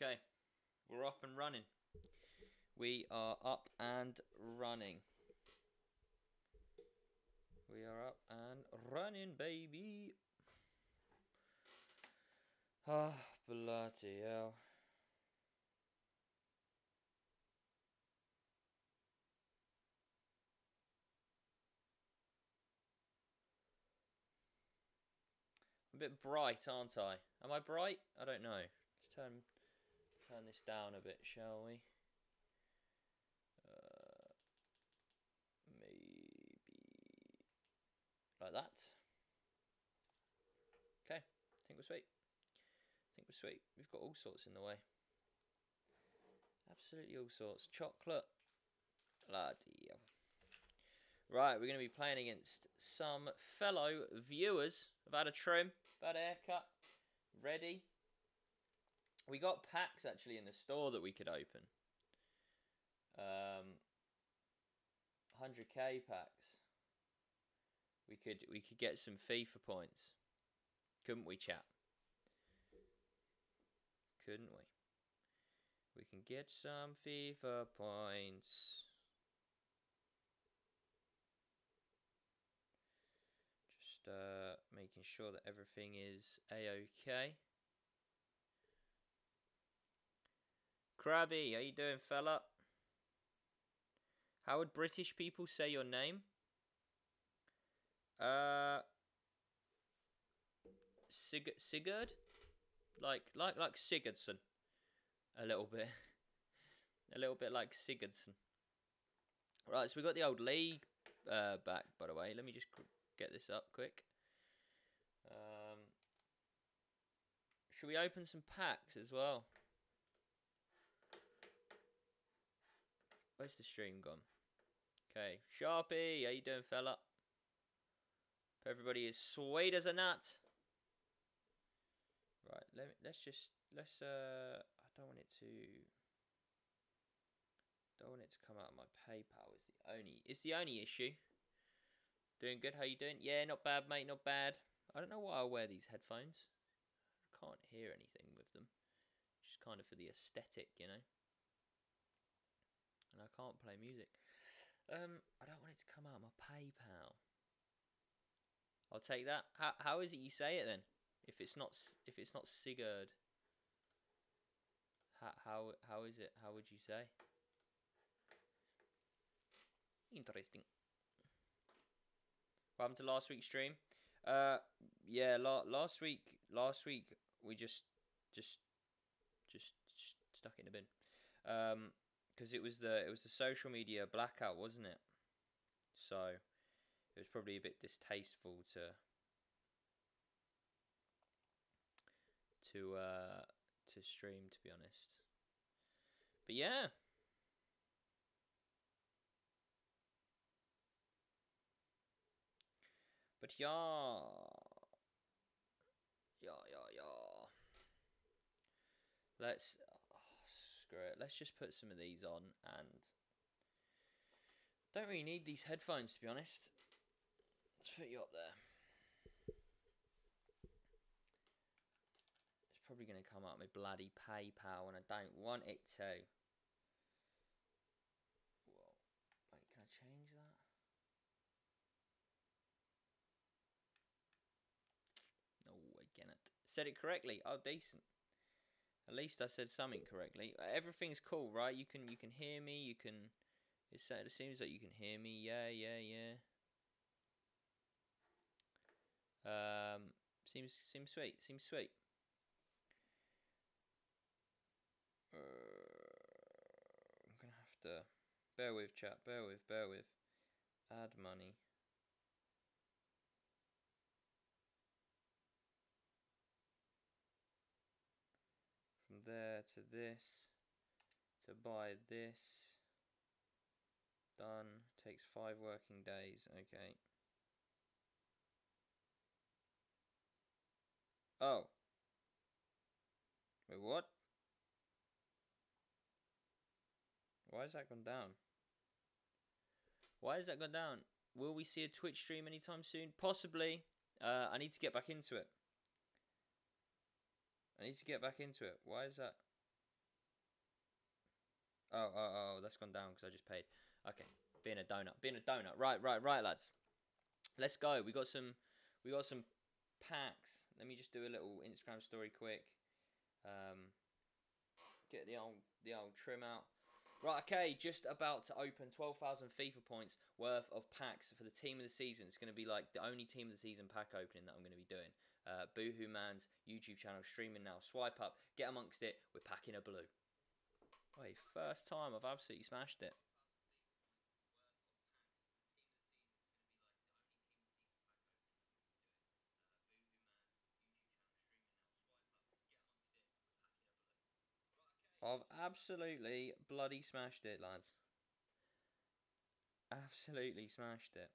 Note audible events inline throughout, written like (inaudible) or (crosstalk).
Okay, we're up and running. We are up and running. We are up and running, baby. (sighs) Ah, bloody hell. I'm a bit bright, aren't I? Am I bright? I don't know. Let's turn turn this down a bit, shall we? Uh, maybe like that. Okay, I think we're sweet. I think we're sweet. We've got all sorts in the way. Absolutely all sorts. Chocolate. Right, we're going to be playing against some fellow viewers. I've had a trim, had a haircut, ready. We got packs actually in the store that we could open. Um, 100k packs. We could we could get some FIFA points, couldn't we, chap? Couldn't we? We can get some FIFA points. Just uh, making sure that everything is a-okay. Krabby, how you doing, fella? How would British people say your name? Uh, Sig Sigurd, like like like Sigurdsson, a little bit, (laughs) a little bit like Sigurdsson. Right, so we got the old league uh, back. By the way, let me just get this up quick. Um, should we open some packs as well? Where's the stream gone? Okay, Sharpie, how you doing, fella? Hope everybody is sweet as a nut. Right, let me, let's just let's uh I don't want it to don't want it to come out of my PayPal is the only it's the only issue. Doing good, how you doing? Yeah, not bad, mate, not bad. I don't know why I wear these headphones. I can't hear anything with them. Just kind of for the aesthetic, you know and I can't play music. Um, I don't want it to come out of my PayPal. I'll take that. How how is it you say it then? If it's not if it's not Sigurd. How how how is it? How would you say? Interesting. What happened to last week's stream? Uh, yeah, la last week last week we just just just stuck in a bin. Um, because it was the it was the social media blackout, wasn't it? So it was probably a bit distasteful to to uh, to stream, to be honest. But yeah. But yeah. Yeah, yeah, yeah. Let's screw it. Let's just put some of these on and don't really need these headphones to be honest. Let's put you up there. It's probably going to come out my bloody PayPal and I don't want it to. Whoa. Wait, can I change that? No, I cannot. Said it correctly. Oh, decent. At least I said something correctly. Everything's cool, right? You can you can hear me. You can. It seems like you can hear me. Yeah, yeah, yeah. Um, seems seems sweet. Seems sweet. Uh, I'm gonna have to bear with chat. Bear with. Bear with. Add money. There to this to buy this. Done. Takes five working days. Okay. Oh. Wait what? Why has that gone down? Why has that gone down? Will we see a twitch stream anytime soon? Possibly. Uh, I need to get back into it I need to get back into it. Why is that? Oh, oh, oh, that's gone down because I just paid. Okay, being a donut, being a donut. Right, right, right, lads. Let's go. We got some, we got some packs. Let me just do a little Instagram story quick. Um, get the old, the old trim out. Right, okay, just about to open 12,000 FIFA points worth of packs for the team of the season. It's going to be like the only team of the season pack opening that I'm going to be doing. Uh, Boohoo Man's YouTube channel streaming now. Swipe up, get amongst it. We're packing a blue. Wait, first time I've absolutely smashed it. I've absolutely bloody smashed it, lads. Absolutely smashed it.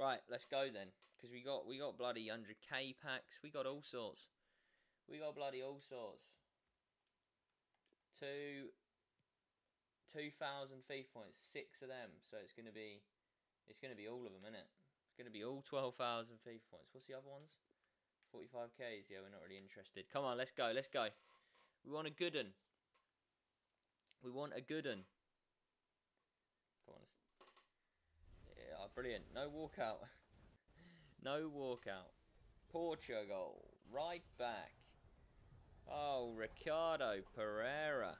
Right, let's go then, because we got we got bloody 100k packs. We got all sorts. We got bloody all sorts. Two. 2,000 FIFA points, six of them. So it's gonna be, it's gonna be all of them, isn't it? It's to be all 12,000 FIFA points. What's the other ones? 45Ks. Yeah, we're not really interested. Come on, let's go. Let's go. We want a good one. We want a good one. Come on. Yeah, brilliant. No walkout. (laughs) no walkout. Portugal. Right back. Oh, Ricardo Pereira.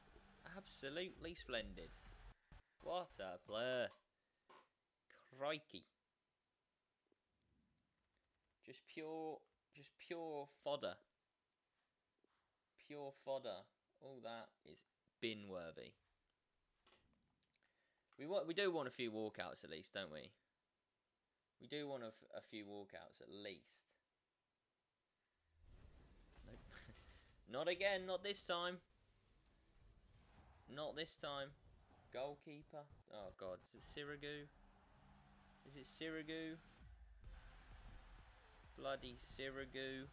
Absolutely splendid. What a player. Crikey just pure, just pure fodder. Pure fodder. All that is bin worthy. We want, we do want a few walkouts at least, don't we? We do want a, a few walkouts at least. Nope. (laughs) not again, not this time. Not this time. Goalkeeper. Oh god, is it Sirigu? Is it Sirigu? Bloody Sirigu.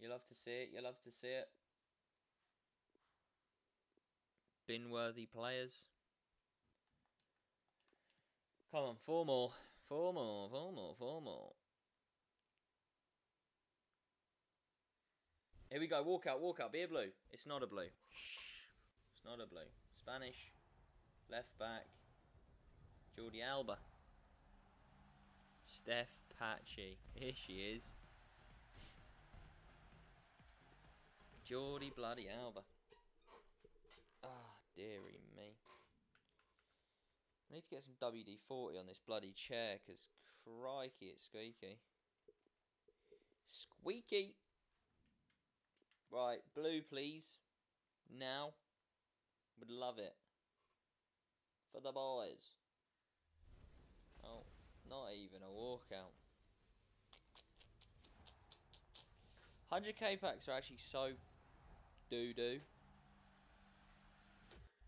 You love to see it, you love to see it. Bin-worthy players. Come on, four more. Four more, four more, four more. Here we go, walk out, walk out, be a blue. It's not a blue. Shh. It's not a blue. Spanish. Left back. Jordi Alba. Steph Patchy. Here she is. Jordi bloody Alba. Ah, oh, dearie me. I need to get some WD-40 on this bloody chair, because crikey, it's squeaky. Squeaky! Right, blue please. Now. Would love it. For the boys. Oh, not even a walkout. 100k packs are actually so doo-doo.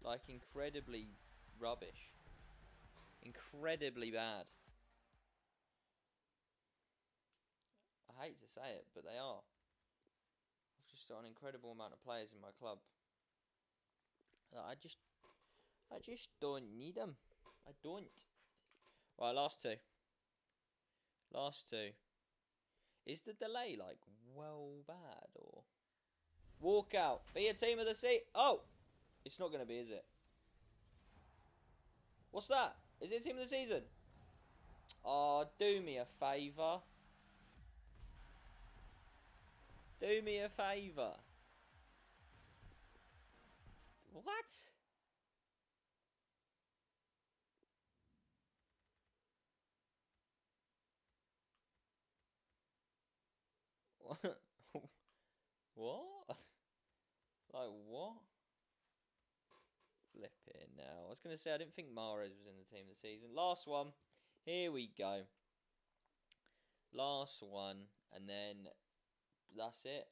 Like, incredibly rubbish. Incredibly bad. I hate to say it, but they are. I've just got an incredible amount of players in my club. I just, I just don't need them. I don't. Right, last two. Last two. Is the delay like well bad or walk out? Be a team of the sea. Oh, it's not going to be, is it? What's that? Is it team of the season? Oh, do me a favour. Do me a favour. What? (laughs) what? like what? Now. I was going to say, I didn't think Mahrez was in the team this season. Last one. Here we go. Last one. And then that's it.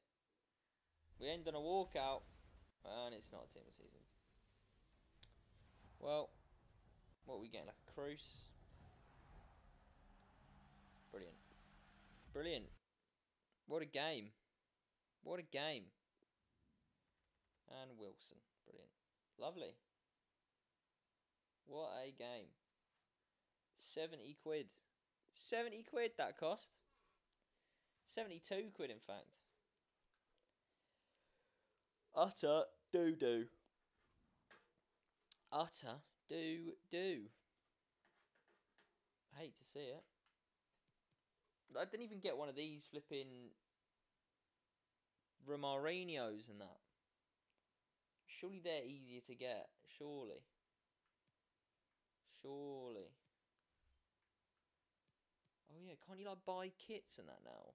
We end on a walkout. And it's not a team of the season. Well, what are we getting? Like a cruise? Brilliant. Brilliant. What a game. What a game. And Wilson. Brilliant. Lovely. What a game. 70 quid. 70 quid that cost. 72 quid, in fact. Utter doo doo. Utter doo doo. I hate to see it. I didn't even get one of these flipping Romarinios and that. Surely they're easier to get. Surely. Surely. Oh yeah, can't you like buy kits and that now?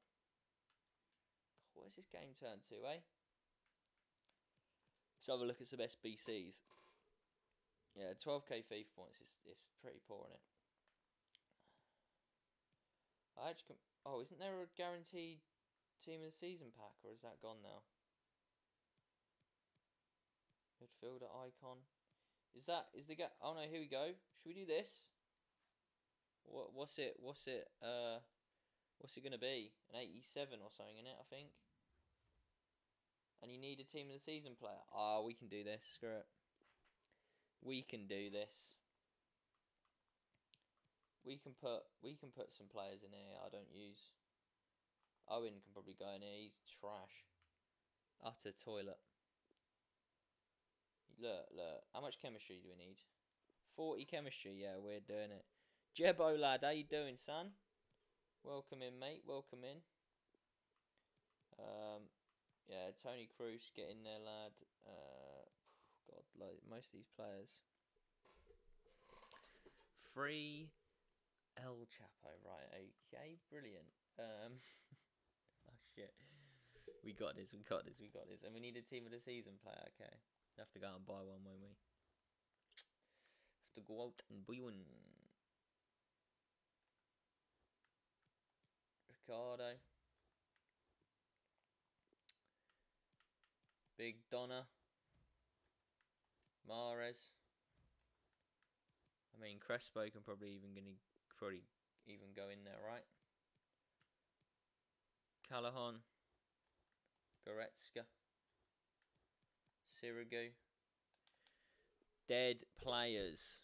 Has this game turned to, eh? Let's have a look at some SBCs. Yeah, 12k FIFA points is, is pretty poor, isn't it? I actually, oh, isn't there a guaranteed team of the season pack, or is that gone now? Midfielder icon. Is that is the guy? Oh no, here we go. Should we do this? What what's it? What's it? Uh, what's it gonna be? An eighty-seven or something in it, I think. And you need a team of the season player. Ah, oh, we can do this. Screw it. We can do this. We can put we can put some players in here. I don't use. Owen can probably go in here. He's trash. Utter toilet. Look, look. How much chemistry do we need? 40 chemistry. Yeah, we're doing it. Jebo, lad. How you doing, son? Welcome in, mate. Welcome in. Um, yeah, Toni Kroos, get in there, lad. Uh, God, like most of these players. Free El Chapo, right? Okay, brilliant. Um, (laughs) oh shit, we got this. We got this. We got this. And we need a team of the season player. Okay, have to go out and buy one, won't we? Have to go out and buy one. Ricardo. Big Donna. Mahrez. I mean, Crespo can probably even gonna probably even go in there, right? Callahan. Goretzka. Sirigu. Dead players.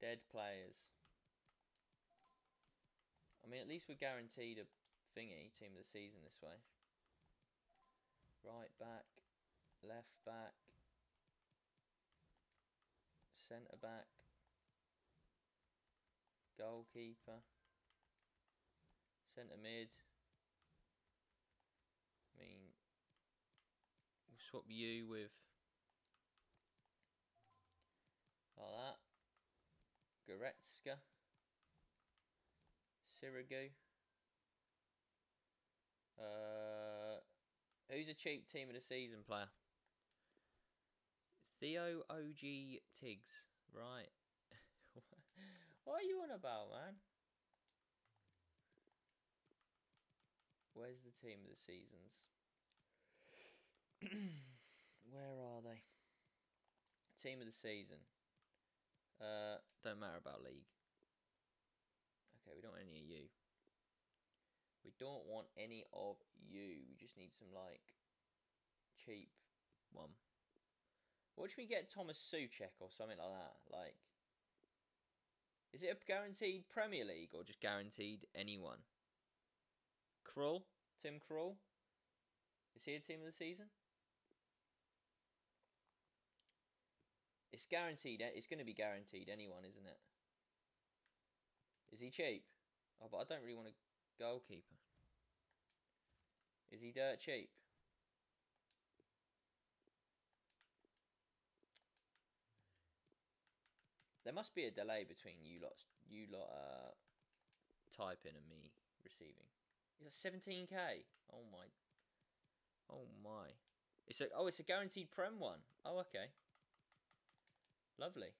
Dead players. I mean, at least we're guaranteed a thingy team of the season this way. Right back, left back, centre back, goalkeeper, centre mid. I mean, we'll swap you with like that. Goretzka, Sirigu. Uh, who's a cheap team of the season player? Theo OG Tiggs, right? (laughs) what are you on about, man? Where's the team of the seasons? (clears throat) Where are they? Team of the season. Uh, don't matter about league. Okay, we don't want any of you. We don't want any of you. We just need some, like, cheap one. What should we get Thomas Soucek or something like that? Like, is it a guaranteed Premier League or just guaranteed anyone? Krul? Tim Krul? Is he a team of the season? It's guaranteed. It's going to be guaranteed anyone, isn't it? Is he cheap? Oh, but I don't really want a goalkeeper. Is he dirt cheap? There must be a delay between you lot, you lot uh, typing and me receiving. It's 17k. Oh my. Oh my. It's a oh, it's a guaranteed prem one. Oh okay. Lovely.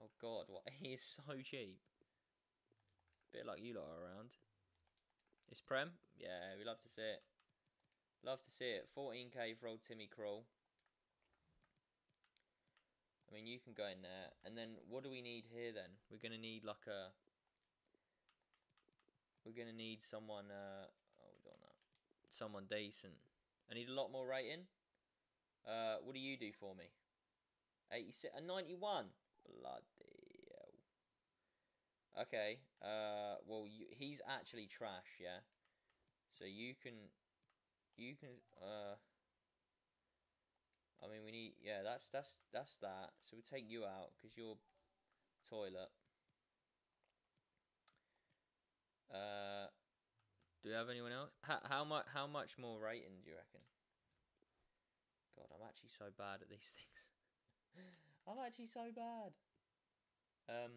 Oh god, what (laughs) he is so cheap. Bit like you lot are around. It's prem. Yeah, we love to see it. Love to see it. 14k for old Timmy Krul. I mean, you can go in there. And then what do we need here then? We're going to need like a... We're going to need someone... Uh, oh, we don't know. Someone decent. I need a lot more rating. Uh, what do you do for me? 86, a 91. Bloody hell. Okay. Uh. Well, you, he's actually trash. Yeah. So you can, you can. Uh. I mean, we need. Yeah. That's that's that's that. So we take you out because you're toilet. Uh. Do we have anyone else? How, how much? How much more rating do you reckon? God, I'm actually so bad at these (laughs) things. (laughs) I'm actually so bad. Um.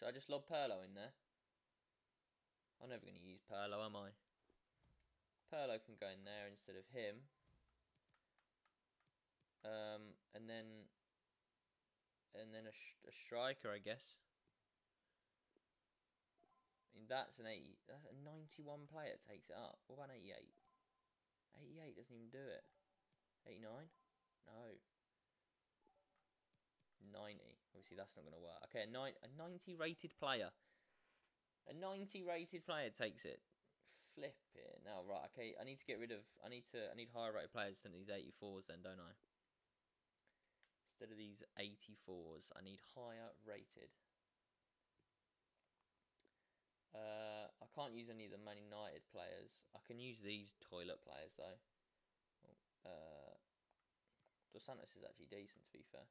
So I just lob Pirlo in there. I'm never going to use Pirlo, am I? Pirlo can go in there instead of him. Um, and then, and then a, a striker, I guess. I mean, that's an 80, that's a 91 player takes it up. What about 88? 88 doesn't even do it. 89? No. 90. Obviously, that's not going to work. Okay, a, a 90 rated player. A 90 rated player takes it. Flip it. Now, right, okay, I need to get rid of, I need to, I need higher rated players than these 84s then, don't I? Instead of these 84s, I need higher rated. Uh, I can't use any of the Man United players. I can use these toilet players though. Uh, Dos Santos is actually decent to be fair.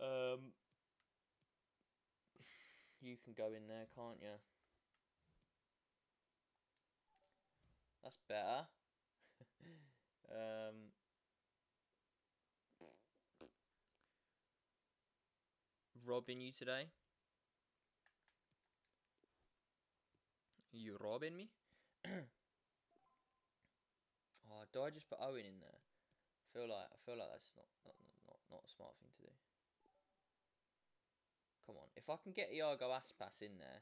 Um, (sighs) you can go in there, can't you? That's better. (laughs) um, robbing you today? You robbing me? (clears throat) do I just put Owen in there? I feel like I feel like that's not not not, not a smart thing to do. Come on, if I can get Iago Aspas in there,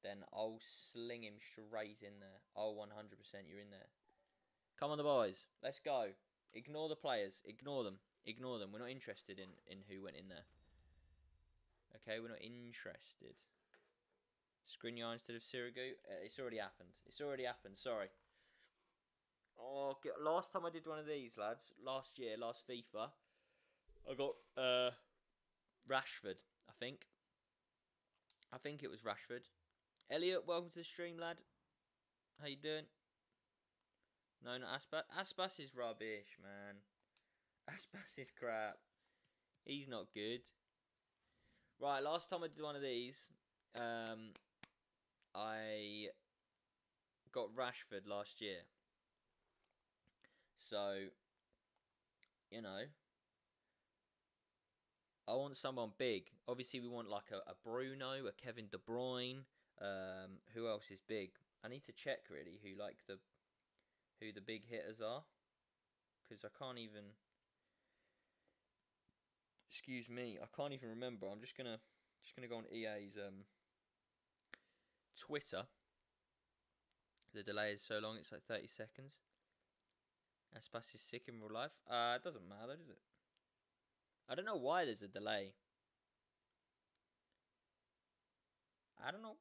then I'll sling him straight in there. Oh, 100% you're in there. Come on, the boys. Let's go. Ignore the players. Ignore them. Ignore them. We're not interested in, in who went in there. Okay, we're not interested. Screen Skriniar instead of Sirigu. Uh, it's already happened. It's already happened. Sorry. Oh, last time I did one of these, lads, last year, last FIFA, I got uh, Rashford, I think. I think it was Rashford. Elliot, welcome to the stream, lad. How you doing? No, not Aspas. Aspas is rubbish, man. (laughs) Aspas is crap. He's not good. Right, last time I did one of these, um, I got Rashford last year. So, you know, I want someone big. Obviously, we want like a, a Bruno, a Kevin De Bruyne. Um, who else is big? I need to check really who like the who the big hitters are, because I can't even. Excuse me, I can't even remember. I'm just gonna just gonna go on EA's um Twitter. The delay is so long, it's like 30 seconds. Aspas is sick in real life. Uh, it doesn't matter, does it? I don't know why there's a delay. I don't know.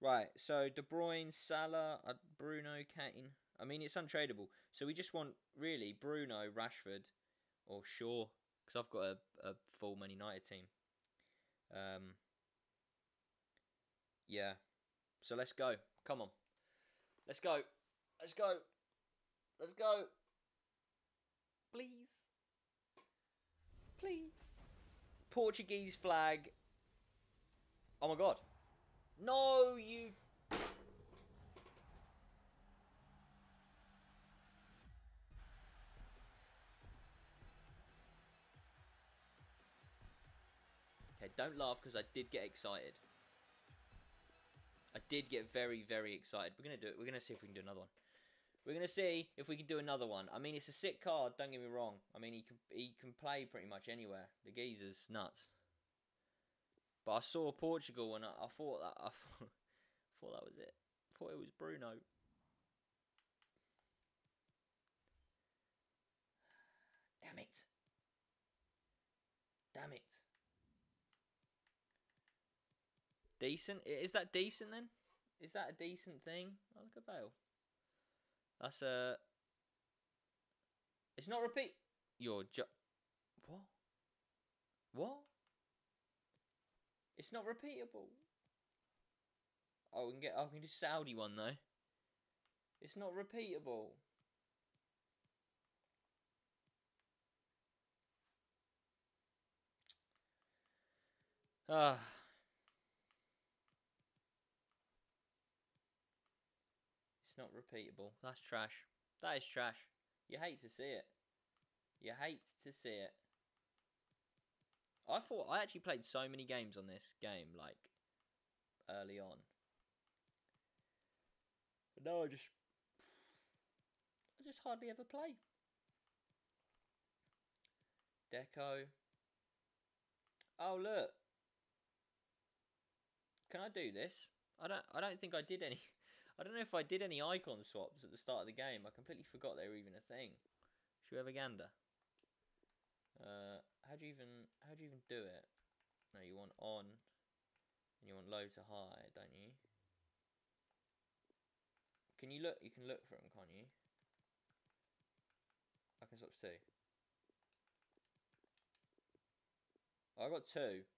Right, so De Bruyne, Salah, uh, Bruno, Kane. I mean, it's untradeable. So we just want, really, Bruno, Rashford, or Shaw. Because I've got a, a full Man United team. Um, yeah. So let's go. Come on. Let's go. Let's go. Let's go. Please. Please. Portuguese flag. Oh my god. No, you. Okay, don't laugh because I did get excited. I did get very, very excited. We're going to do it. We're going to see if we can do another one. We're going to see if we can do another one. I mean, it's a sick card, don't get me wrong. I mean, he can, he can play pretty much anywhere. The geezer's nuts. But I saw Portugal and I, I thought that I (laughs) thought, thought that was it. I thought it was Bruno. Damn it. Damn it. Decent? Is that decent then? Is that a decent thing? Oh, look at Bale. That's a. It's not repeat. Your job. What? What? It's not repeatable. Oh, we can get. Oh, we can do Saudi one though. It's not repeatable. Ah. It's not repeatable. That's trash. That is trash. You hate to see it. You hate to see it. I thought I actually played so many games on this game, like early on. But no, I just I just hardly ever play. Deco. Oh look. Can I do this? I don't I don't think I did any (laughs) I don't know if I did any icon swaps at the start of the game. I completely forgot they were even a thing. Should we have a gander? Uh, how do you even how do you even do it? No, you want on and you want low to high, don't you? Can you look? You can look for them, can't you? I can swap two. I got two.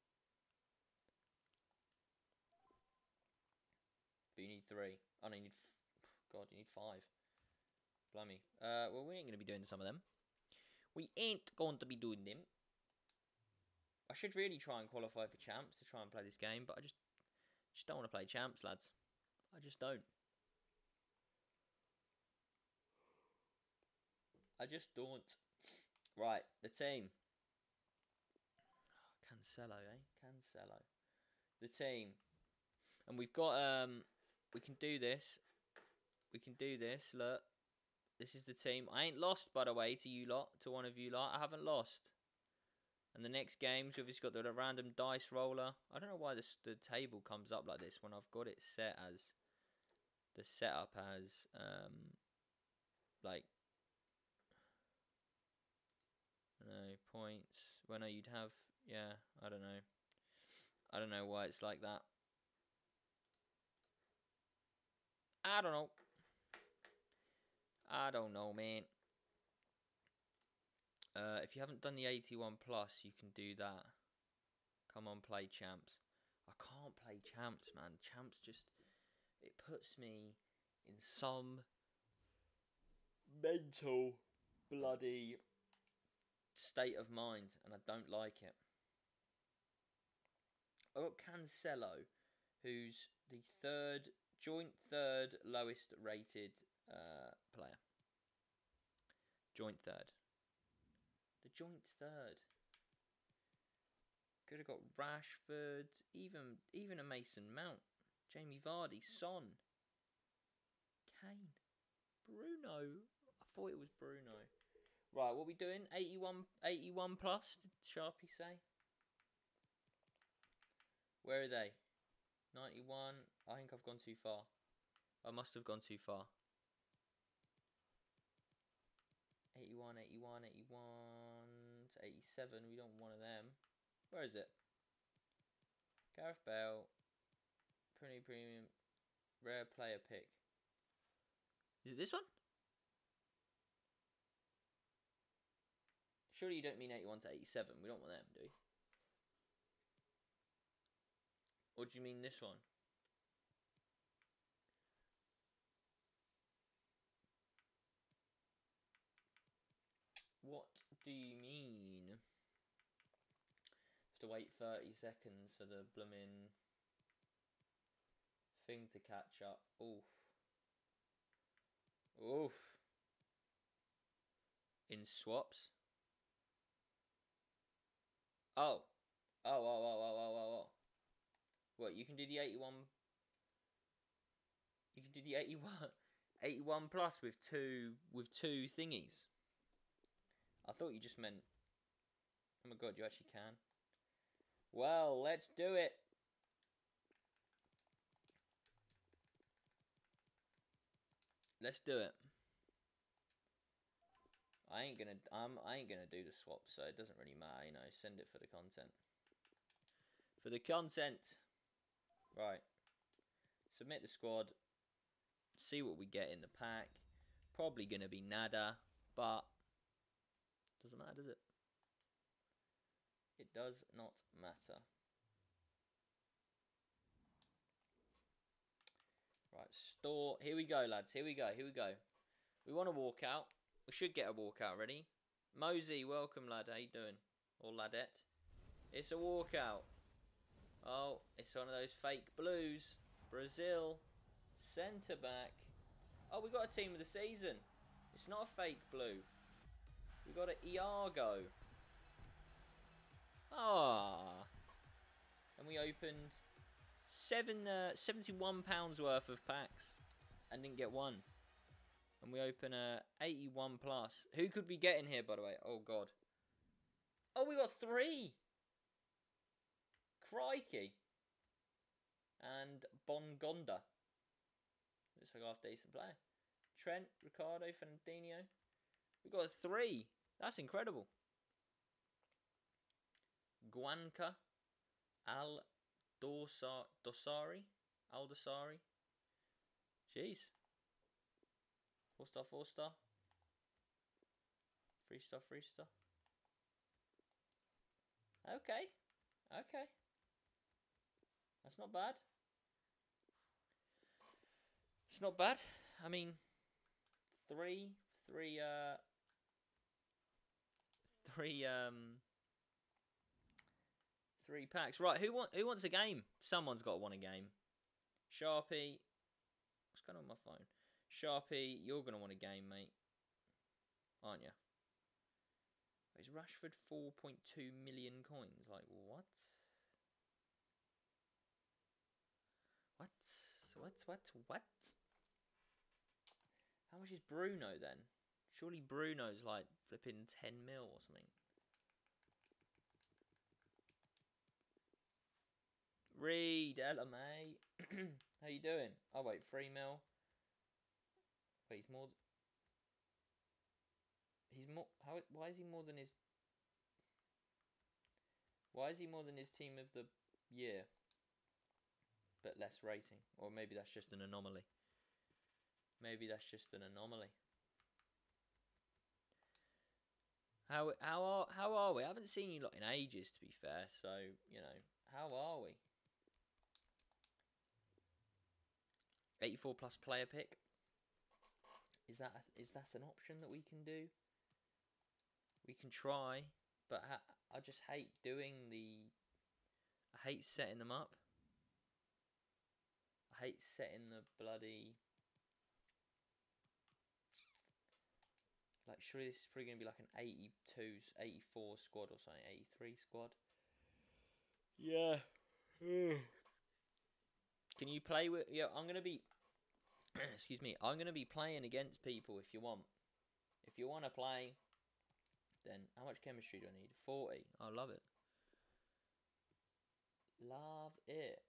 But you need three. Oh no, you need. God, you need five. Blimey. Uh, well, we ain't gonna be doing some of them. We ain't going to be doing them. I should really try and qualify for champs to try and play this game, but I just just don't want to play champs, lads. I just don't. I just don't. Right, the team. Cancelo, eh? Cancelo. The team. And we've got um we can do this. We can do this. Look. This is the team. I ain't lost, by the way, to you lot, to one of you lot. I haven't lost. And the next games, we've just got the, the random dice roller. I don't know why this the table comes up like this when I've got it set as the setup as um like know points. When well, no, you'd have yeah. I don't know. I don't know why it's like that. I don't know. I don't know, man. Uh, if you haven't done the 81 plus, you can do that. Come on, play champs. I can't play champs, man. Champs just it puts me in some mental bloody state of mind, and I don't like it. I've got Cancelo, who's the third joint third lowest rated uh, player. Joint third. The joint third. Could have got Rashford, even even a Mason Mount, Jamie Vardy, Son, Kane, Bruno. I thought it was Bruno. Right, what are we doing? 81, 81 plus, did Sharpie say? Where are they? 91. I think I've gone too far. I must have gone too far. 81, 81, 81 to 87. We don't want one of them. Where is it? Gareth Bale. Pretty premium. Rare player pick. Is it this one? Surely you don't mean 81 to 87. We don't want them, do we? Or do you mean this one? What do you mean? Have to wait 30 seconds for the blooming thing to catch up. Oof. Oof. In swaps? Oh. Oh, oh, oh, oh, oh, oh, oh. What, you can do the 81... You can do the 81... (laughs) 81 plus with two with two thingies. I thought you just meant. Oh my god, you actually can. Well, let's do it. Let's do it. I ain't gonna I ain't gonna do the swap, so it doesn't really matter, you know, send it for the content. For the content. Right. Submit the squad. See what we get in the pack. Probably gonna be nada, but doesn't matter, does it? It does not matter. Right, store. Here we go, lads. Here we go. Here we go. We want to walk out. We should get a walkout ready. Mosey, welcome, lad. How you doing? Or ladette? It's a walkout. Oh, it's one of those fake blues. Brazil. Centre back. Oh, we got a team of the season. It's not a fake blue. We got an Iago. Ah. And we opened seven, uh, 71 pounds worth of packs and didn't get one. And we open a 81 plus. Who could we get in here, by the way? Oh, God. Oh, we got three. Crikey. And Bongonda. Looks like half decent player. Trent, Ricardo, Fernandinho. We got three. That's incredible. Guanca, Al Dorsari, Al Dorsari. Jeez. Four star, four star. Three star, three star. Okay. Okay. That's not bad. It's not bad. I mean, three, three, uh, three, um, three packs. Right, who want who wants a game? Someone's got to want a game. Sharpie, what's going on my phone? Sharpie, you're gonna want a game, mate, aren't you? Is Rashford 4.2 million coins? Like what? What? What? What? What? How much is Bruno then? Surely Bruno's like flipping 10 mil or something. Reed, hello mate. (clears throat) How you doing? Oh wait, 3 mil. Wait, he's more... He's more... How? Why is he more than his... Why is he more than his team of the year? But less rating. Or maybe that's just an anomaly. Maybe that's just an anomaly. How how are how are we? I haven't seen you lot in ages, to be fair. So you know, how are we? Eighty-four plus player pick. Is that is that an option that we can do? We can try, but I just hate doing the. I hate setting them up. I hate setting the bloody Like, surely this is probably going to be like an 82, 84 squad or something, 83 squad. Yeah. Hmm. Can you play with? Yeah, I'm going to be. (clears throat) excuse me. I'm going to be playing against people if you want. If you want to play, then how much chemistry do I need? 40. I love it. Love it.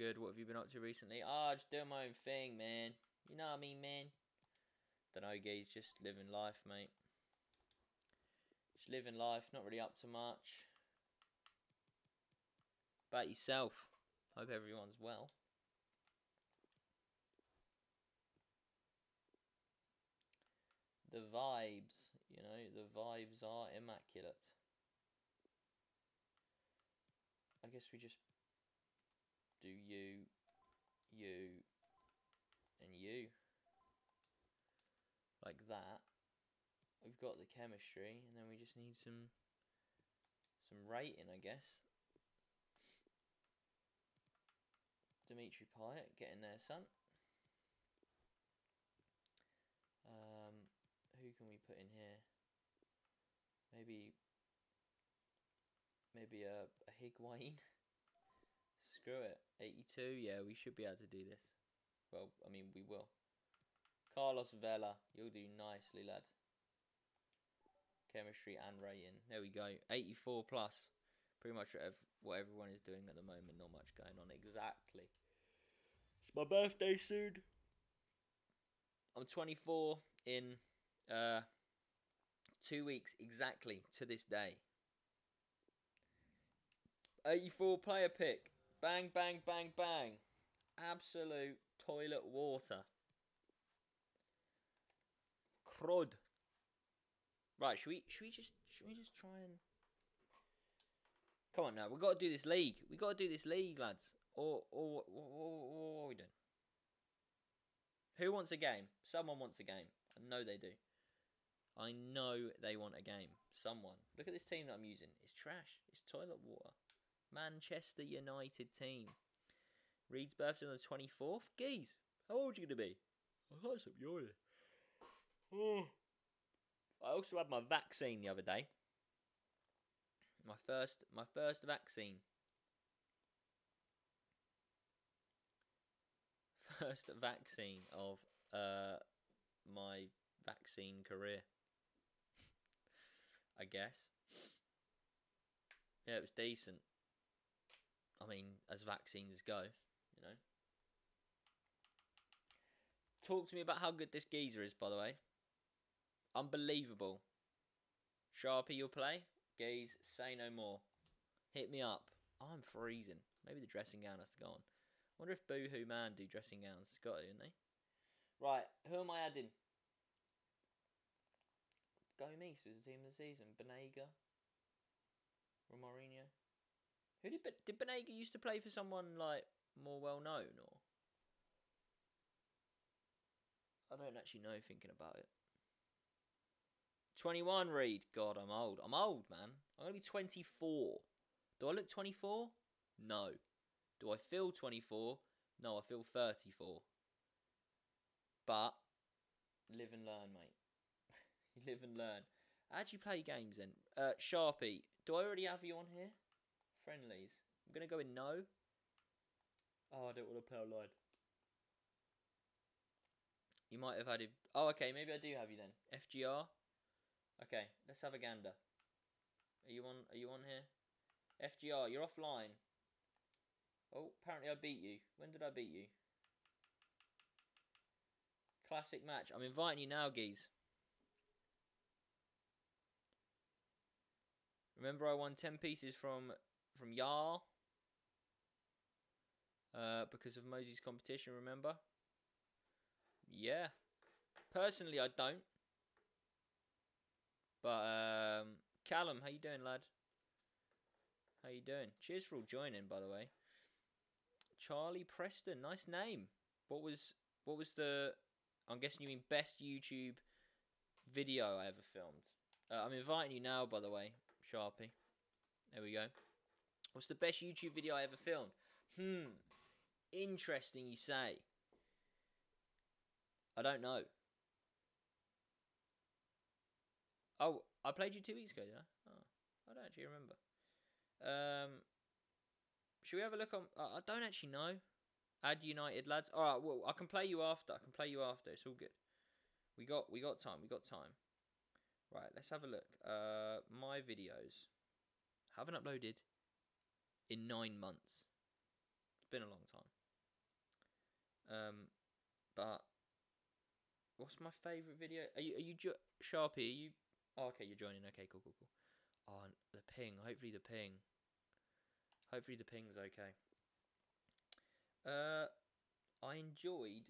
Good. What have you been up to recently? Ah, oh, just doing my own thing, man. You know what I mean, man? Know, guys. Just living life, mate. Just living life. Not really up to much. About yourself. Hope everyone's well. The vibes, you know, the vibes are immaculate. I guess we just do you, you, and you. Like that. We've got the chemistry, and then we just need some some rating, I guess. Dimitri Payet, get in there, son. Um, who can we put in here? Maybe, maybe a, a Higuain. (laughs) Screw it. 82? Yeah, we should be able to do this. Well, I mean, we will. Carlos Vela. You'll do nicely, lad. Chemistry and rating. There we go. 84 plus. Pretty much what everyone is doing at the moment. Not much going on. Exactly. It's my birthday soon. I'm 24 in uh, two weeks exactly to this day. 84 player pick. Bang, bang, bang, bang. Absolute toilet water. Crud. Right, should we should we just should we just try and Come on now, we've got to do this league. We've got to do this league, lads. Or, or, or, or what are we doing? Who wants a game? Someone wants a game. I know they do. I know they want a game. Someone. Look at this team that I'm using. It's trash. It's toilet water. Manchester United team. Reed's birthday on the 24th. Geez, how old are you going to be? I can't stop yawning. Oh. I also had my vaccine the other day. My first, my first vaccine. First vaccine of uh, my vaccine career. I guess. Yeah, it was decent. I mean, as vaccines go, you know. Talk to me about how good this geezer is, by the way. Unbelievable. Sharpie, you'll play? Geez, say no more. Hit me up. I'm freezing. Maybe the dressing gown has to go on. wonder if Boohoo Man do dressing gowns. Got to, isn't they? Right, who am I adding? Gomis was the team of the season. Banega. Romarinho. Who did did Banega used to play for someone like more well known or? I don't actually know thinking about it. 21, Reed. God, I'm old. I'm old, man. I'm going to be 24. Do I look 24? No. Do I feel 24? No, I feel 34. But, live and learn, mate. (laughs) live and learn. How do you play games then? Uh, Sharpie, do I already have you on here? Friendlies. I'm going to go in no. Oh, I don't want to play online. You might have it. Oh, okay, maybe I do have you then. FGR. Okay, let's have a gander. Are you on? Are you on here? FGR, you're offline. Oh, apparently I beat you. When did I beat you? Classic match. I'm inviting you now, geez. Remember I won 10 pieces from from Yar? Uh, because of Mosey's competition, remember? Yeah. Personally, I don't. But um, Callum, how you doing, lad? How you doing? Cheers for all joining, by the way. Charlie Preston, nice name. What was what was the? I'm guessing you mean best YouTube video I ever filmed. Uh, I'm inviting you now, by the way, Sharpie. There we go. What's the best YouTube video I ever filmed? Hmm. Interesting, you say. I don't know. Oh, I played you two weeks ago, did I? Oh, I don't actually remember. Um, should we have a look on? Uh, I don't actually know. Add United lads. All right, well, I can play you after. I can play you after. It's all good. We got we got time. We got time. Right, let's have a look. Uh, my videos haven't uploaded in nine months. It's been a long time. Um, but what's my favorite video? Are you are you Sharpie? Are you Oh, okay, you're joining. Okay, cool, cool, cool. Oh, the ping. Hopefully the ping. Hopefully the ping's okay. Uh, I enjoyed.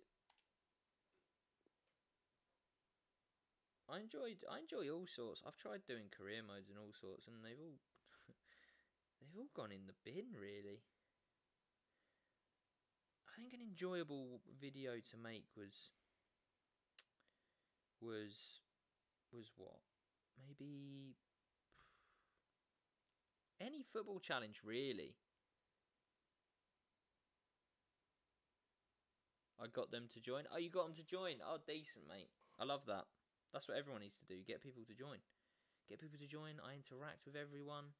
I enjoyed. I enjoy all sorts. I've tried doing career modes and all sorts, and they've all they've all gone in the bin. Really. I think an enjoyable video to make was was was what maybe any football challenge really. I got them to join. Oh, you got them to join. Oh, decent, mate. I love that. That's what everyone needs to do. Get people to join. Get people to join. I interact with everyone.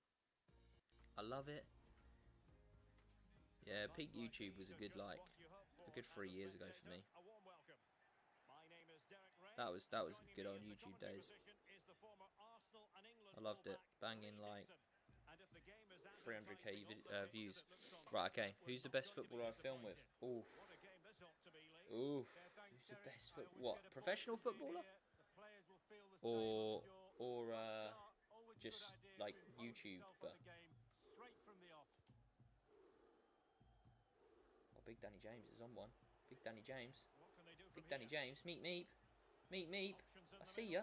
I love it. Yeah, peak YouTube was a good like a good three years ago for me. That was that was good on YouTube days. I loved it. Banging like 300k uh, views. Right, okay. Who's the best footballer I film with? Oof. Oof. Who's the best foot? What? Professional footballer? Or or uh, just like YouTube? Oh, Big Danny James is on one. Big Danny James. What can they do Big Danny here? James. Meet Meep. Meet Meep. I see ya.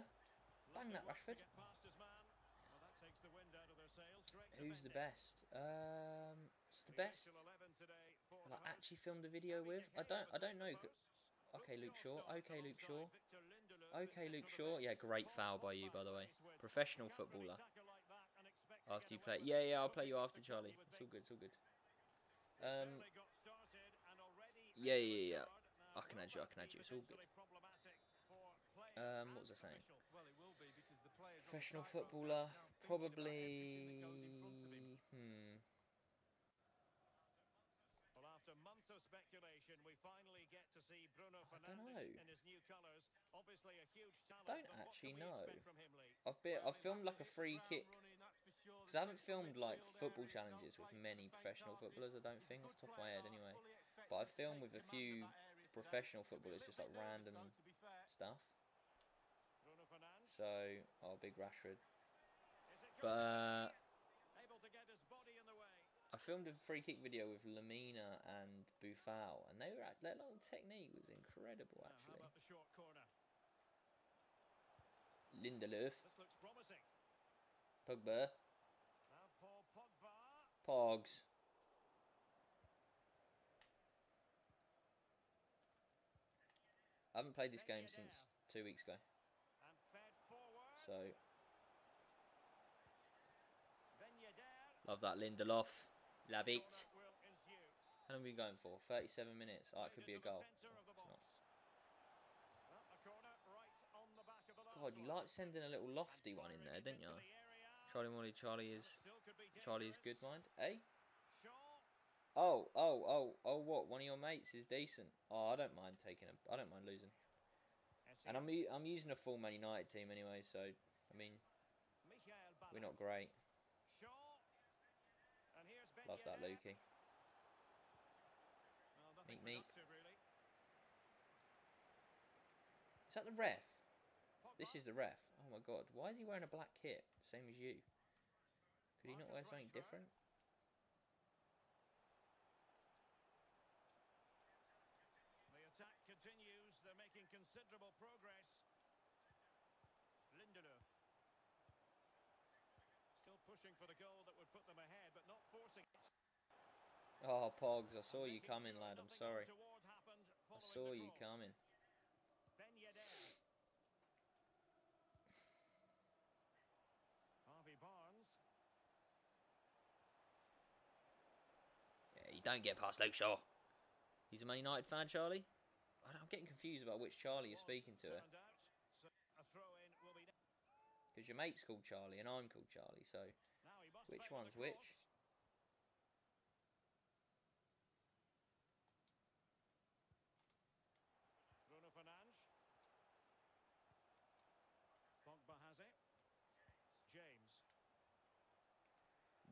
Bang that, Lovely work to Rashford. get past his man. Well, that takes the wind out of their sails. Great Who's the best? Um, it's the best. initial 11 today for Have I actually filmed a video with? I don't. I don't know. the G- posts. Okay, Luke Shaw. Okay, Luke Shaw. alongside Victor Lindelof Okay, Luke Shaw. Yeah, great foul by you, by the way. Professional footballer. tackle like that and expect to After you play. Yeah, yeah. I'll play you after Charlie. It's all good. It's all good. Um, barely got started and already yeah, yeah, yeah. I can add you, I can add you, it's all good. potentially problematic for players Um, what was I saying? Well, it will be because the players on the Professional footballer. now thinking about everything Probably. that goes in front of him. Hmm. Well, after months of speculation, we finally get to see Bruno I don't know. Fernandes in his new colours. Obviously, a huge talent. Don't actually know. from him, Lee? I've been. I've filmed like a free kick running, that's for sure. because I haven't filmed like football area is no challenges with many professional footballers. I don't think off the top of my head anyway. But to filmed with a few that area today. professional Could be a footballers, just like random though, to be fair. stuff. So, oh, big Rashford. But uh, able to get his body in the way? I filmed a free kick video with Lemina and Boufal, and they were at, their little technique was incredible actually. about the short? Lindelof, This looks promising. Pogba, Now Paul Pogba. Pogs. I haven't played this game since two weeks ago, And fed forward. so love that Lindelof. Love it. Corner will ensue. How long are we going for? 37 minutes. Oh, it could be a goal. centre of the It's not. box. Well, a corner right on the back of the last God, you like sending a little lofty one in there, didn't you? Charlie Molly, Charlie is Still could be Charlie is good, mind. Eh? Oh, oh, oh, oh! What? One of your mates is decent. Oh, I don't mind taking him. I don't mind losing. And I'm I'm using a full Man United team anyway, so I mean we're not great. Shaw. And here's Ben Love that. Lukey. Meep, meep. Is that the ref? This is the ref. Oh my God! Why is he wearing a black kit? Same as you. Could he not wear something different? The attack continues. They're making considerable progress. Lindelof. Still pushing for the goal that would put them ahead, but not forcing it. Oh, Pogs! I saw you coming, lad. I'm sorry. I saw you coming. Harvey Barnes. Yeah, you don't get past Luke Shaw. He's a Man United fan, Charlie. I'm getting confused about which Charlie you're speaking to. turned. So a throw in will be Because your mate's called Charlie and I'm called Charlie, so now he must which one's which? Bruno Fernandes. Pogba has it. James.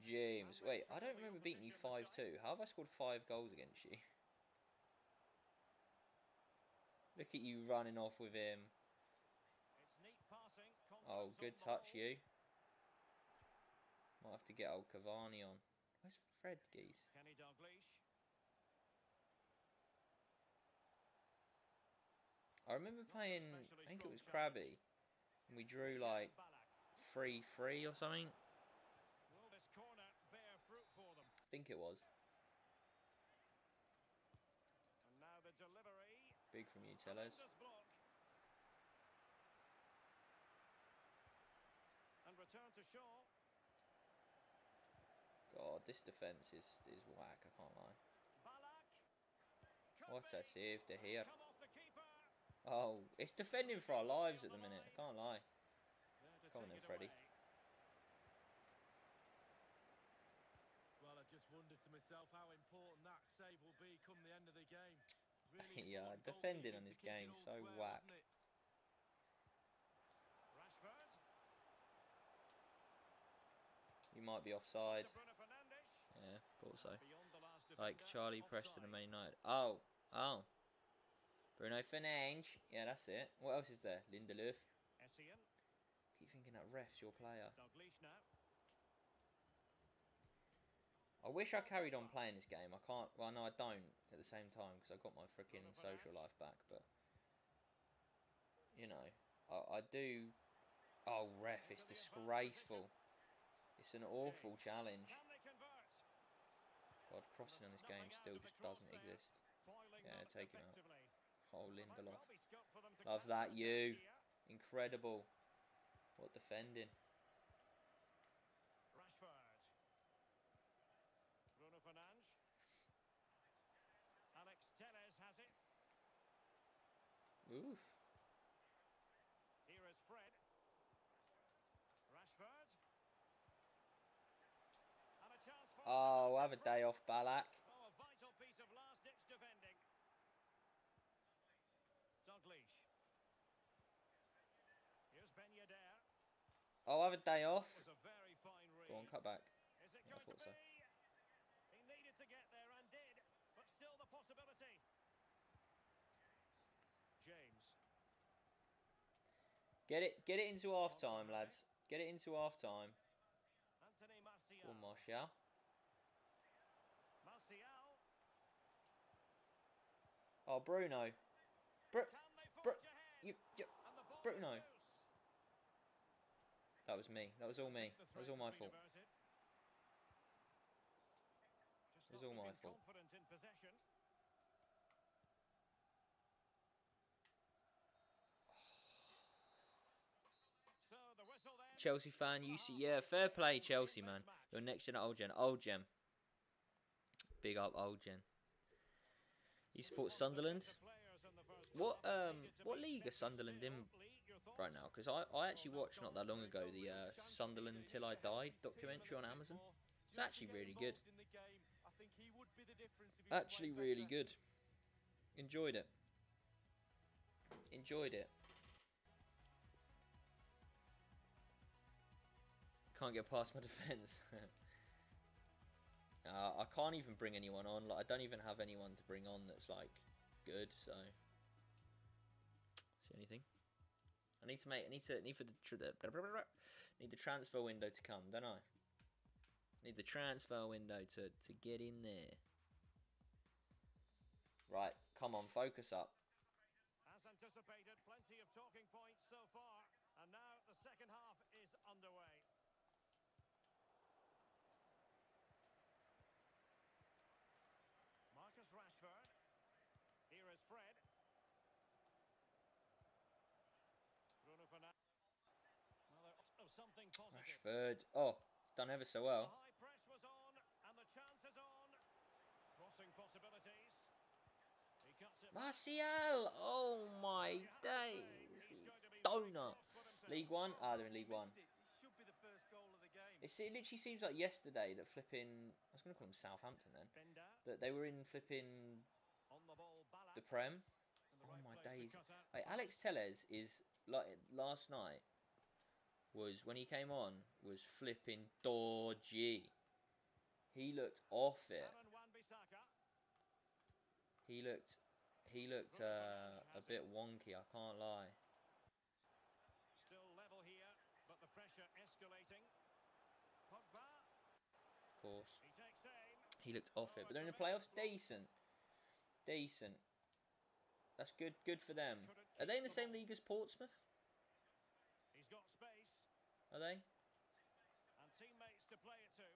James. Wait, I don't remember beating you 5 2. How have I scored 5 goals against you? Look at you running off with him. It's neat passing. Oh, good touch, you. Might have to get old Cavani on. Where's Fred Geese? Kenny Dalglish. I remember playing, I think it was. Krabby, and we drew like Ballack. 3 3 or something. Will this corner bear fruit for them? I think it was. And now the delivery. Big from you, Tellers. Tremendous block. And return to Shaw. God, this defence is, is whack, I can't lie. What a save to hear. Come off the keeper. Oh, it's defending for our lives at the minute, I can't lie. Come on then, Freddie. Well, I just wonder to myself how important that save will be come the end of the game. Really (laughs) Yeah, defending on this game so square, whack. Rashford. You might be offside. To Bruno Fernandes. Yeah, thought so. Beyond the last Like Charlie Preston and. Man United. Oh, oh. Bruno Fernandes. Yeah, that's it. What else is there? Lindelof. Keep thinking that ref's your player. I wish I carried on playing this game. I can't. Well, no, I don't at the same time because I got my freaking social life back. But you know, I, I do. Oh, ref! It's disgraceful. It's an awful challenge. Can they convert? God, crossing on this game still just doesn't exist. Yeah, take him out. Oh, Lindelof. well be scope for them to Love that, you. Incredible. What defending? Rashford. Bruno Fernandes. Alex Telles has it. Oof. Here is Fred. Rashford. And a chance for Oh, have a day off, Ballack. Oh, a vital piece of last-ditch defending. Dalglish. Here's Ben Yedder. Oh, have a day off. A very fine read. Go on, cut back. Is it I thought so. He needed to get there and did, but still the possibility. James. Get it, get it into half time, lads. Get it into half time. Anthony Martial. Go on. Martial. Oh, Bruno. Bru- Can they Bru- forge ahead? you, you, And the ball Bruno. that was me. That was all me. That was all my fault. It was all my fault. Confident in possession. So the whistle then. Chelsea fan, you see, yeah, fair play, Chelsea man. You're next gen, old gen, old gen. Big up, old gen. You support Sunderland? What um, what league are Sunderland in right now? Because I, I actually watched not that long ago the uh, Sunderland Till I Die documentary on Amazon. It's actually really good. Actually, really good. Enjoyed it. Enjoyed it. Can't get past my (laughs) defense. (laughs) uh, I can't even bring anyone on. Like, I don't even have anyone to bring on that's like good. So, see anything? I need to make. I need to. Need for the. Tr- the need the transfer window to come, don't I? Need the transfer window to to get in there. Right, come on, focus up. As anticipated, plenty of talking points so far, and now the second half is underway. Marcus Rashford. Here is Fred. Bruno Fernandes. Well, they're of something positive. Rashford. Oh, it's done ever so well. high press was on, and the chance is on. Crossing possibilities. He cuts it. Martial! Oh my days! he's going to be very Donut. cross with himself. League One? Ah, they're in League One. It be the first goal of the game. It literally seems like yesterday that flipping. I was going to call them Southampton then. That they were in flipping on the ball, Ballack. the Prem. Oh my days. Like, Alex Telles is like last night was when he came on was flipping dodgy. He looked off it. He looked he looked uh, a bit wonky. I can't lie. Still level here, but the pressure escalating. Pogba, Of course, he takes aim. he looked off it. But they're in the playoffs. Decent, decent. That's good. Good for them. Are they in the same league as Portsmouth? He's got space Are they? and teammates to play it to.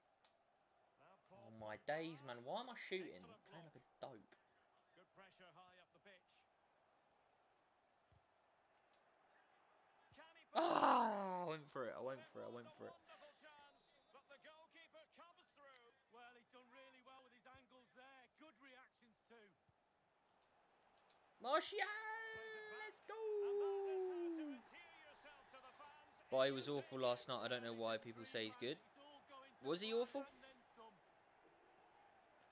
Oh my days, man! Why am I shooting? Excellent Playing like a dope. Good pressure high up the pitch. Ah! I went for it. I went for it. I went for it. but the goalkeeper comes through. Well, he's done really well with his angles there. Good reactions too. Martial, And that is let's how to go. endear yourself to he was awful last night. I don't know why people say he's good. It's all going to Was he awful? and then some.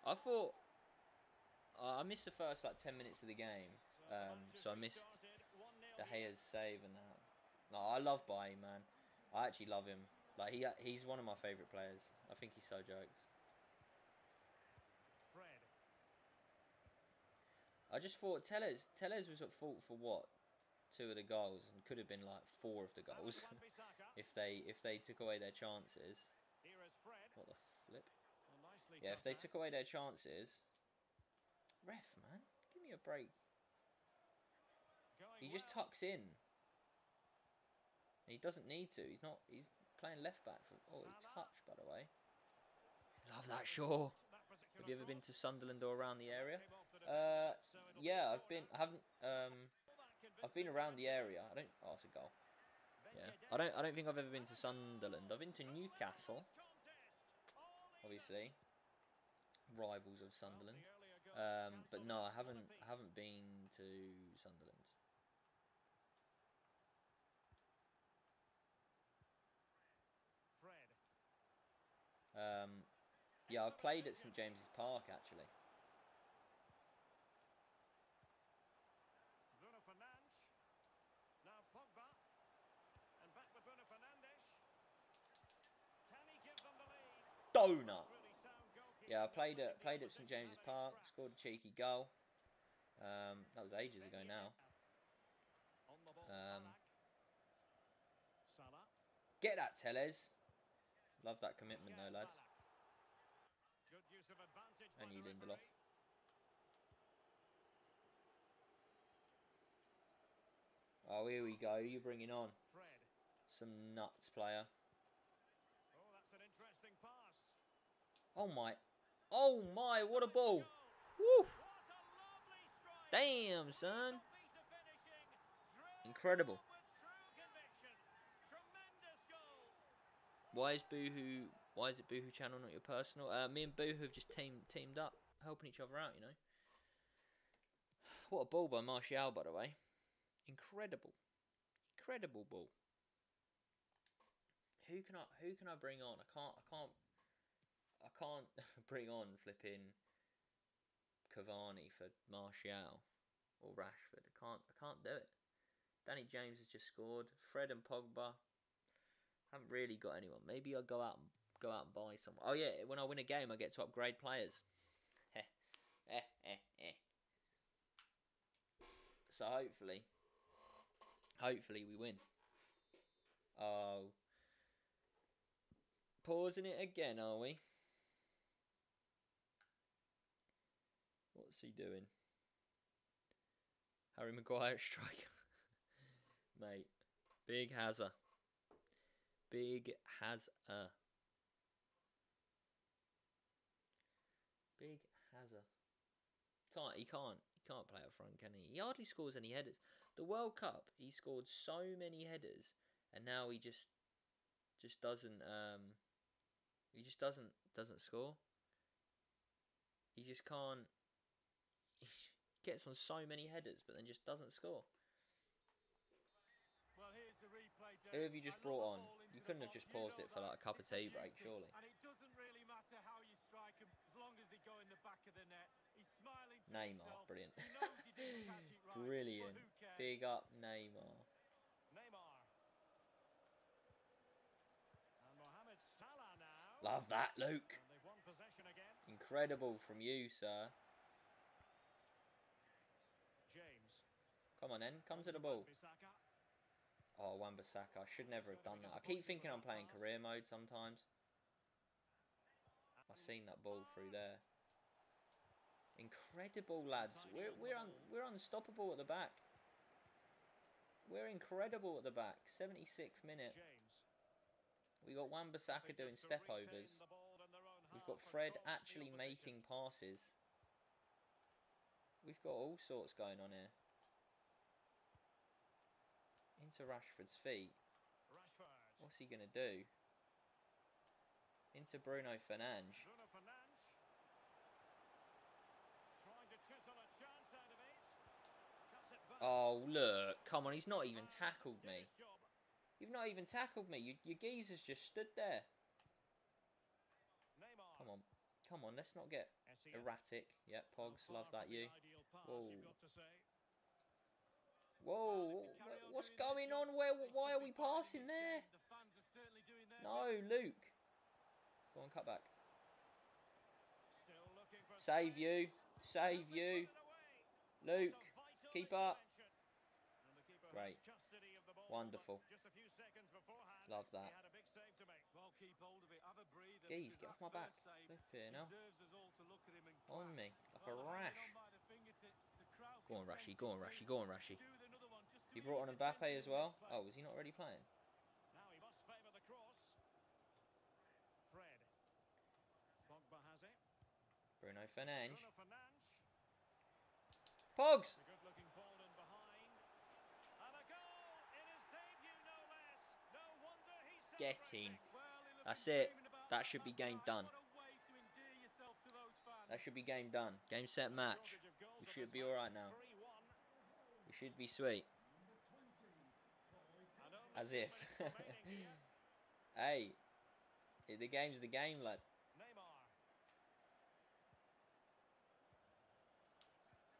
I thought uh, I missed the first like ten minutes of the game, So um, so I missed 1-0 here. Hayes save and that. No, I love Bailly, man. I actually love him. Like he, he's one of my favourite players. I think he's so jokes. I just thought Telles, Telles was at fault for what? Two of the goals and could have been like four of the goals (laughs) if they if they took away their chances. Here is Fred. What the flip? Yeah, if they took away their chances, ref man, give me a break. He just tucks in. He doesn't need to. He's not. He's playing left back for. Oh, he touched by the way. Love that Shaw. Have you ever been to Sunderland or around the area? Came off the Uh, defender, so it'll be yeah, I've been. I haven't. Um, I've been around the area. I don't. Oh, it's a goal. Yeah. I don't. I don't think I've ever been to Sunderland. I've been to Newcastle, obviously. Rivals of Sunderland. Um, but no, I haven't. I haven't been to Sunderland. Um, yeah, I've played at St James's Park actually. Bruno Fernandes. Now Pogba. And back with Bruno Fernandes. Can he give them the lead? Donut. Yeah, I played at played at St James's Park. Scored a cheeky goal. Um, that was ages ago now. Um, Get that, Telles. Love that commitment, though, lad. And you, Lindelof. Oh, here we go. You bringing on? Some nuts player. Oh, that's an interesting pass. Oh my. Oh my, what a ball. Woo! Damn, son. Incredible. Why is Boohoo? Why is it Boohoo channel, not your personal? Uh, me and Boohoo have just teamed teamed up, helping each other out. You know. (sighs) What a ball by Martial, by the way. Incredible, incredible ball. Who can I? Who can I bring on? I can't. I can't. I can't (laughs) bring on flipping Cavani for Martial or Rashford. I can't. I can't do it. Danny James has just scored. Fred and Pogba. Haven't really got anyone. Maybe I'll go out and go out and buy someone. Oh yeah, when I win a game, I get to upgrade players. Heh, (laughs) eh, eh, eh. So hopefully, hopefully we win. Oh, pausing it again, are we? What's he doing? Harry Maguire striker, (laughs) mate. Big Hazard. Big has a big has a can't he can't he can't play up front, can he? He hardly scores any headers. The World Cup, he scored so many headers, and now he just just doesn't um he just doesn't doesn't score. He just can't. He gets on so many headers, but then just doesn't score. Well, here's the replay, Who have you just I brought on? the ball into You couldn't have box, just you paused know it for like a cup of tea break, surely. And it doesn't really matter how you strike 'em, as long as they go in the back of the net. He's smiling to Neymar, himself. brilliant. He knows he didn't catch it (laughs) right, Brilliant. Big up Neymar. Neymar. And Mohamed Salah now. Love that, Luke. And they've won possession again. Incredible from you, sir. James. Come on then, come to the ball. Oh, Wan-Bissaka. I should never have done that. I keep thinking I'm playing career mode sometimes. I've seen that ball through there. Incredible, lads. We're we're un, we're unstoppable at the back. We're incredible at the back. 76th minute. We got Wan-Bissaka doing stepovers. We've got Fred actually making passes. We've got all sorts going on here. Into Rashford's feet. Rashford. What's he going to do? Into Bruno Fernandes. Bruno Fernandes. Trying to chisel a chance out of it. Cuts it back. Oh, look. Come on, he's not even tackled me. You've not even tackled me. You, your geezer's just stood there. Come on. Come on, let's not get erratic. Yep, Pogs, love that you. Whoa. you've got to say. Whoa, Well, if you carry wh- on what's going on? Where? Why are we passing there? game. The fans are certainly doing their No. Luke. Go on, cut back. Still looking for Save you. Save you. put it away. Luke. It's a vital keep up. intervention. And the keeper has Great. custody of the ball, but Wonderful. Just a few seconds. Love that. had a big save to make. Well, keep hold of it. Have a. Geez, get off my back. first save Flipping hell. deserves us all to look at him and On me, like a rash. on by the fingertips, the Go on, Rashi, go on, Rashi, go on, Rashi. He brought on Mbappe as well. Oh, was he not already playing? Now he must favour the cross. Fred. Pogba has it. Bruno Fernandes. Pogs! Ball in behind. And a goal in his debut, no less. No wonder Get in. Well, he'll have it. That should be game done. What a way to endear yourself to those fans. That should be game done. Game set match. Shortage of goals We should be alright now. We should be sweet. As if. minutes remaining here. (laughs) hey, the game's the game, lad. Neymar.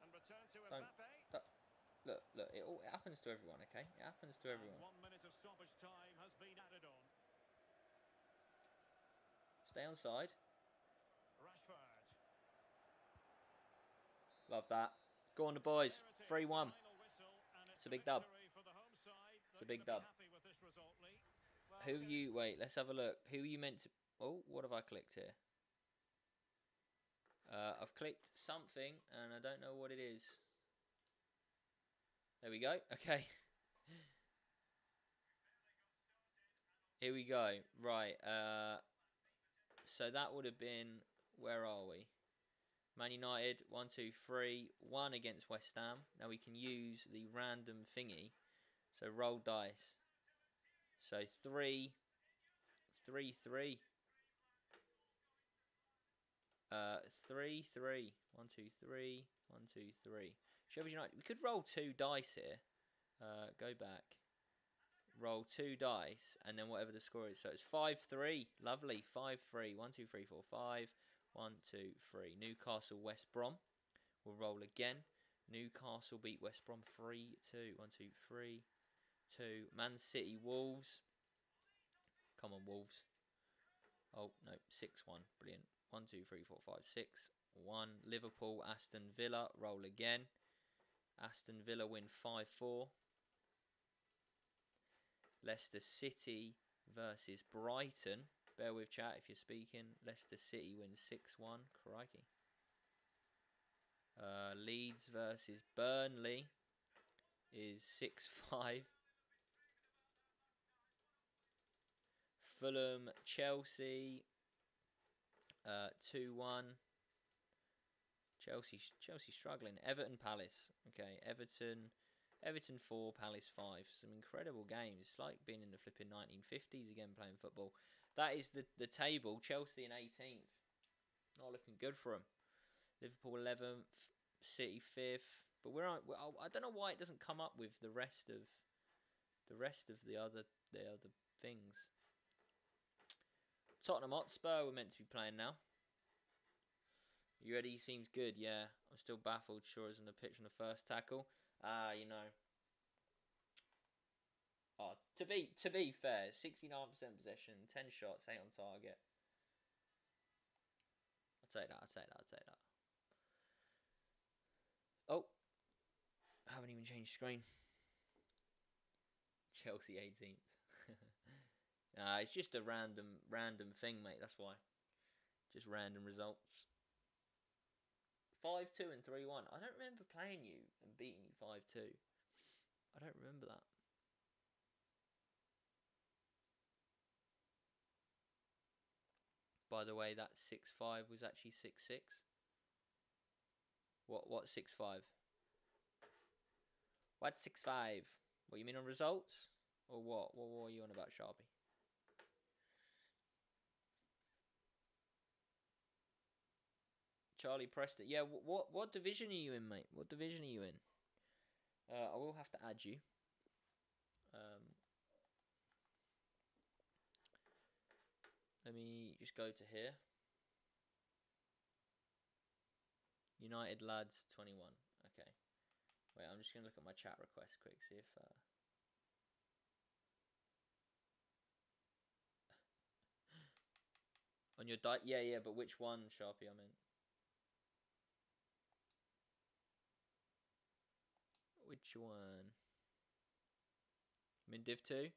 And return to Don't- Look, look, it all it happens to everyone, okay? It happens to everyone. one minute of stoppage time has been added on. Stay on side. Rashford. Love that. Go on, the boys. There it is, 3 1. final whistle, and It's a big dub. victory for the home side. It's a big dub. be happy with this result, Lee. Well, Who you. Wait, let's have a look. Who you meant to. Oh, what have I clicked here? Uh, I've clicked something and I don't know what it is. There we go. (laughs) Okay. Here we go. Right. Uh, so that would have been. Where are we? Man United, one, two, three, one against West Ham. Now we can use the random thingy. So roll dice. So three, three, three. Uh, three, three. One, two, three. One, two, three. Sheffield United. We could roll two dice here. Uh, go back. Roll two dice, and then whatever the score is. So it's five, three. Lovely. Five, three. One, two, three, four, five. One, two, three. Newcastle, West Brom. We'll roll again. Newcastle beat West Brom 3 2. 1, 2, 3, 2. Man City, Wolves. Come on, Wolves. Oh, no. 6 1. Brilliant. 1, 2, 3, 4, 5, 6. 1. Liverpool, Aston Villa. Roll again. Aston Villa win 5 4. Leicester City versus Brighton. Bear with chat if you're speaking. Leicester City wins 6 1. Crikey. Uh, Leeds versus Burnley is 6 5. Fulham, Chelsea, uh, 2 1. Chelsea, Chelsea struggling. Everton, Palace. Okay, Everton, Everton 4, Palace 5. Some incredible games. It's like being in the flipping 1950s again playing football. That is the, the table. Chelsea in 18th. Not looking good for them. Liverpool 11th, City 5th. But we're on. Well, I don't know why it doesn't come up with the rest of the rest of the other the other things. Tottenham Hotspur we're meant to be playing now. You ready? Seems good. Yeah, I'm still baffled. Sure, is on the pitch on the first tackle. Ah, you know. Oh, to be to be fair, 69% possession, 10 shots, 8 on target. I'll take that. I'll take that. I'll take that. Oh, I haven't even changed screen. Chelsea 18th. Nah, it's just a random random thing, mate. That's why. Just random results. 5 2 and 3 1. I don't remember playing you and beating you 5 2. I don't remember that. By the way, that 6 5 was actually 6 6. What, what 6 5? What 6 5? What you mean on results? Or what? What, are you on about, Sharpie? Charlie Preston. Yeah, wh- what what division are you in, mate? What division are you in? Uh, I will have to add you. Um, let me just go to here. United lads twenty one. Okay. Wait, I'm just gonna look at my chat request quick. See if. Uh... (laughs) On your di yeah, yeah, but which one, Sharpie? I meant. Which one? I'm in Div 2.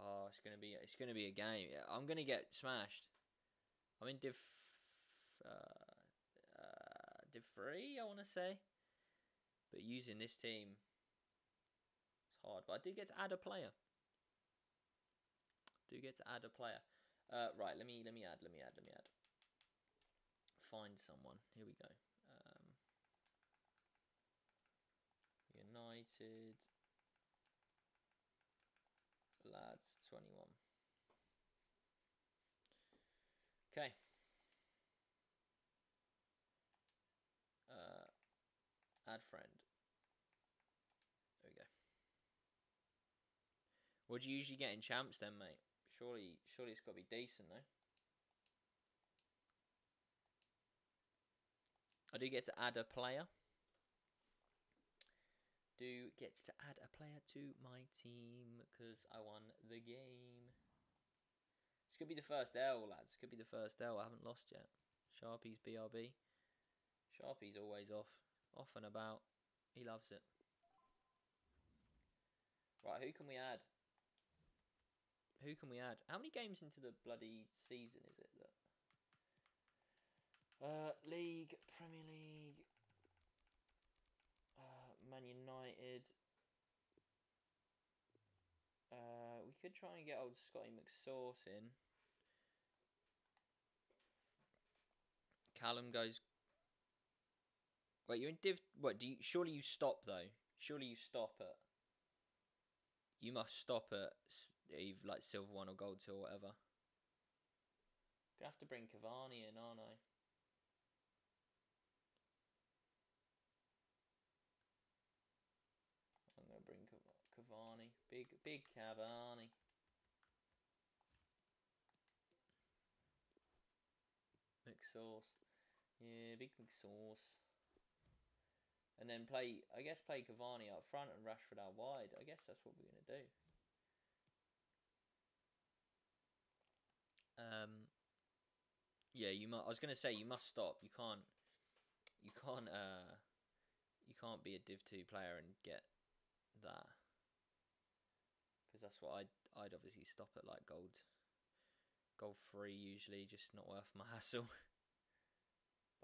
Oh, it's gonna be it's gonna be a game. I'm gonna get smashed. I'm in div uh, uh, div three, I want to say, but using this team, it's hard. But I did get to add a player. Do get to add a player. Uh, right, let me let me add, let me add, let me add. Find someone. Here we go. Um, United lads 21. Okay. Uh, add friend. There we go. What do you usually get in champs then, mate? Surely, surely it's got to be decent, though. I do get to add a player. Do get to add a player to my team because I won the game. This could be the first L, lads. Could be the first L. I haven't lost yet. Sharpie's BRB. Sharpie's always off, off and about. He loves it. Right, who can we add? Who can we add? How many games into the bloody season is it that? Uh, League, Premier League, Man United. Uh, we could try and get old Scotty McSauce in. Callum goes. Wait, you're in div. What do you? Surely you stop though. Surely you stop at. You must stop at Eve like silver one or gold two or whatever. Gonna have to bring Cavani in, aren't I? I'm gonna bring Cav- Cavani, big Cavani. McSauce, yeah, big McSauce. And then play, I guess, play Cavani up front and Rashford out wide. I guess that's what we're gonna do. Um. Yeah, you must. I was gonna say you must stop. You can't. You can't. Uh. You can't be a Div two player and get that. Because that's what I'd. I'd obviously stop at like gold. Gold three usually, just not worth my (laughs) hassle.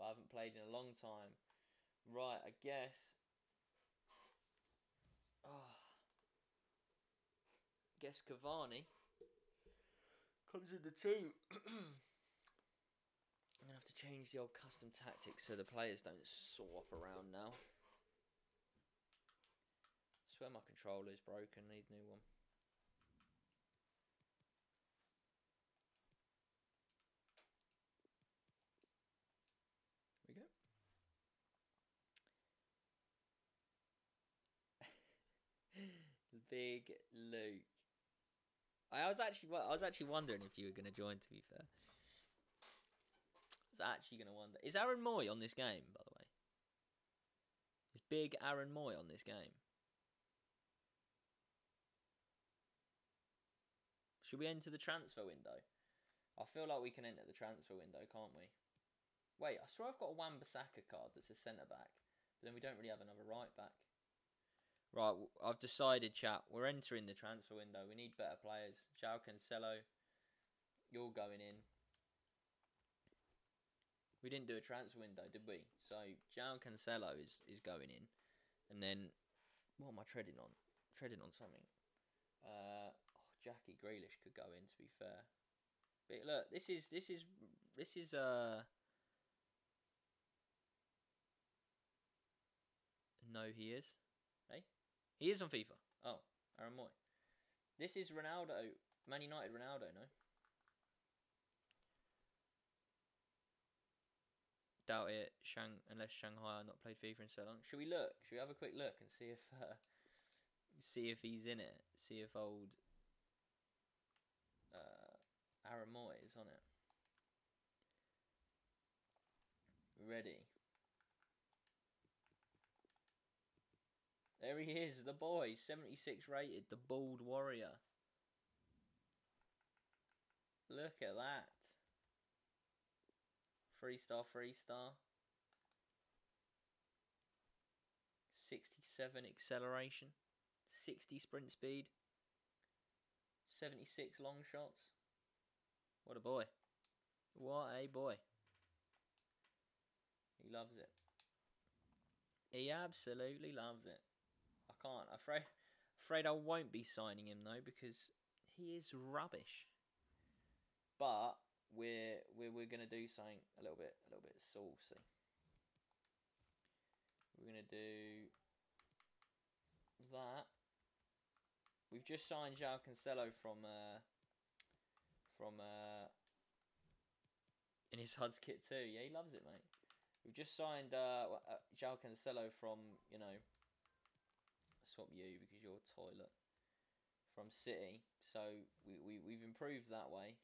but I haven't played in a long time. Right, I guess. Oh. (sighs) Guess Cavani comes in the two. (clears throat) I'm gonna have to change the old custom tactics so the players don't swap around now. I swear my controller is broken. Need a new one. we go. Big Luke. I was actually I was actually wondering if you were going to join. To be fair, I was actually going to wonder. Is Aaron Mooy on this game? By the way, is Big Aaron Mooy on this game? Should we enter the transfer window? I feel like we can enter the transfer window, can't we? Wait, I swear I've got a Wan-Bissaka card that's a centre back, but then we don't really have another right back. Right, I've decided, chat. We're entering the transfer window. We need better players. João Cancelo, you're going in. We didn't do a transfer window, did we? So João Cancelo is is going in, and then what am I treading on? Treading on something. Uh, oh, Jackie Grealish could go in. To be fair, but look, this is this is this is uh. No, he is. Hey, he is on FIFA. Oh, Aaron Mooy. This is Ronaldo, Man United Ronaldo. No. Doubt it. Shang unless Shanghai are not played FIFA in so long. Should we look? Should we have a quick look and see if uh, see if he's in it? See if old uh, Aaron Mooy is on it. Ready. There he is, the boy, 76 rated, the bald warrior. Look at that. Three star, three star. 67 acceleration. 60 sprint speed. 76 long shots. What a boy. What a boy. He loves it. He absolutely loves it. Can't. Afraid, afraid I won't be signing him though because he is rubbish. But we're we're we're gonna do something a little bit a little bit saucy. We're gonna do that. We've just signed João Cancelo from uh, from uh, in his HUD's kit too. Yeah, he loves it, mate. We've just signed uh, uh, João Cancelo from you know swap you because you're a toilet from City. So we, we we've improved that way.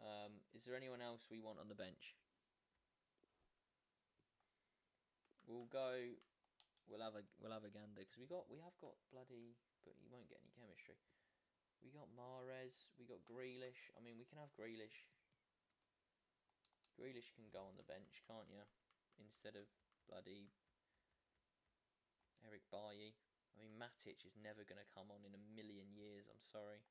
Um, is there anyone else we want on the bench? We'll go. We'll have a we'll have a gander because we got we have got bloody, but you won't get any chemistry. We got Mahrez. we got Grealish. I mean, we can have Grealish. Grealish can go on the bench, can't you? Instead of bloody Eric Bailly. I mean, Matic is never going to come on in a million years. I'm sorry.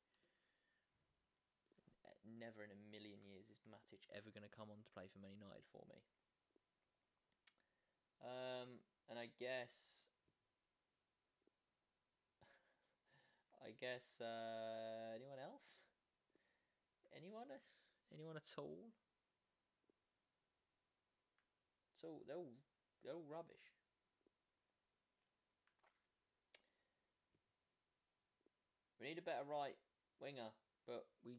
Never in a million years is Matic ever going to come on to play for Man United for me. Um, and I guess, (laughs) I guess, uh, anyone else? Anyone? Anyone at all? So they're all they're all rubbish. Need a better right winger, but we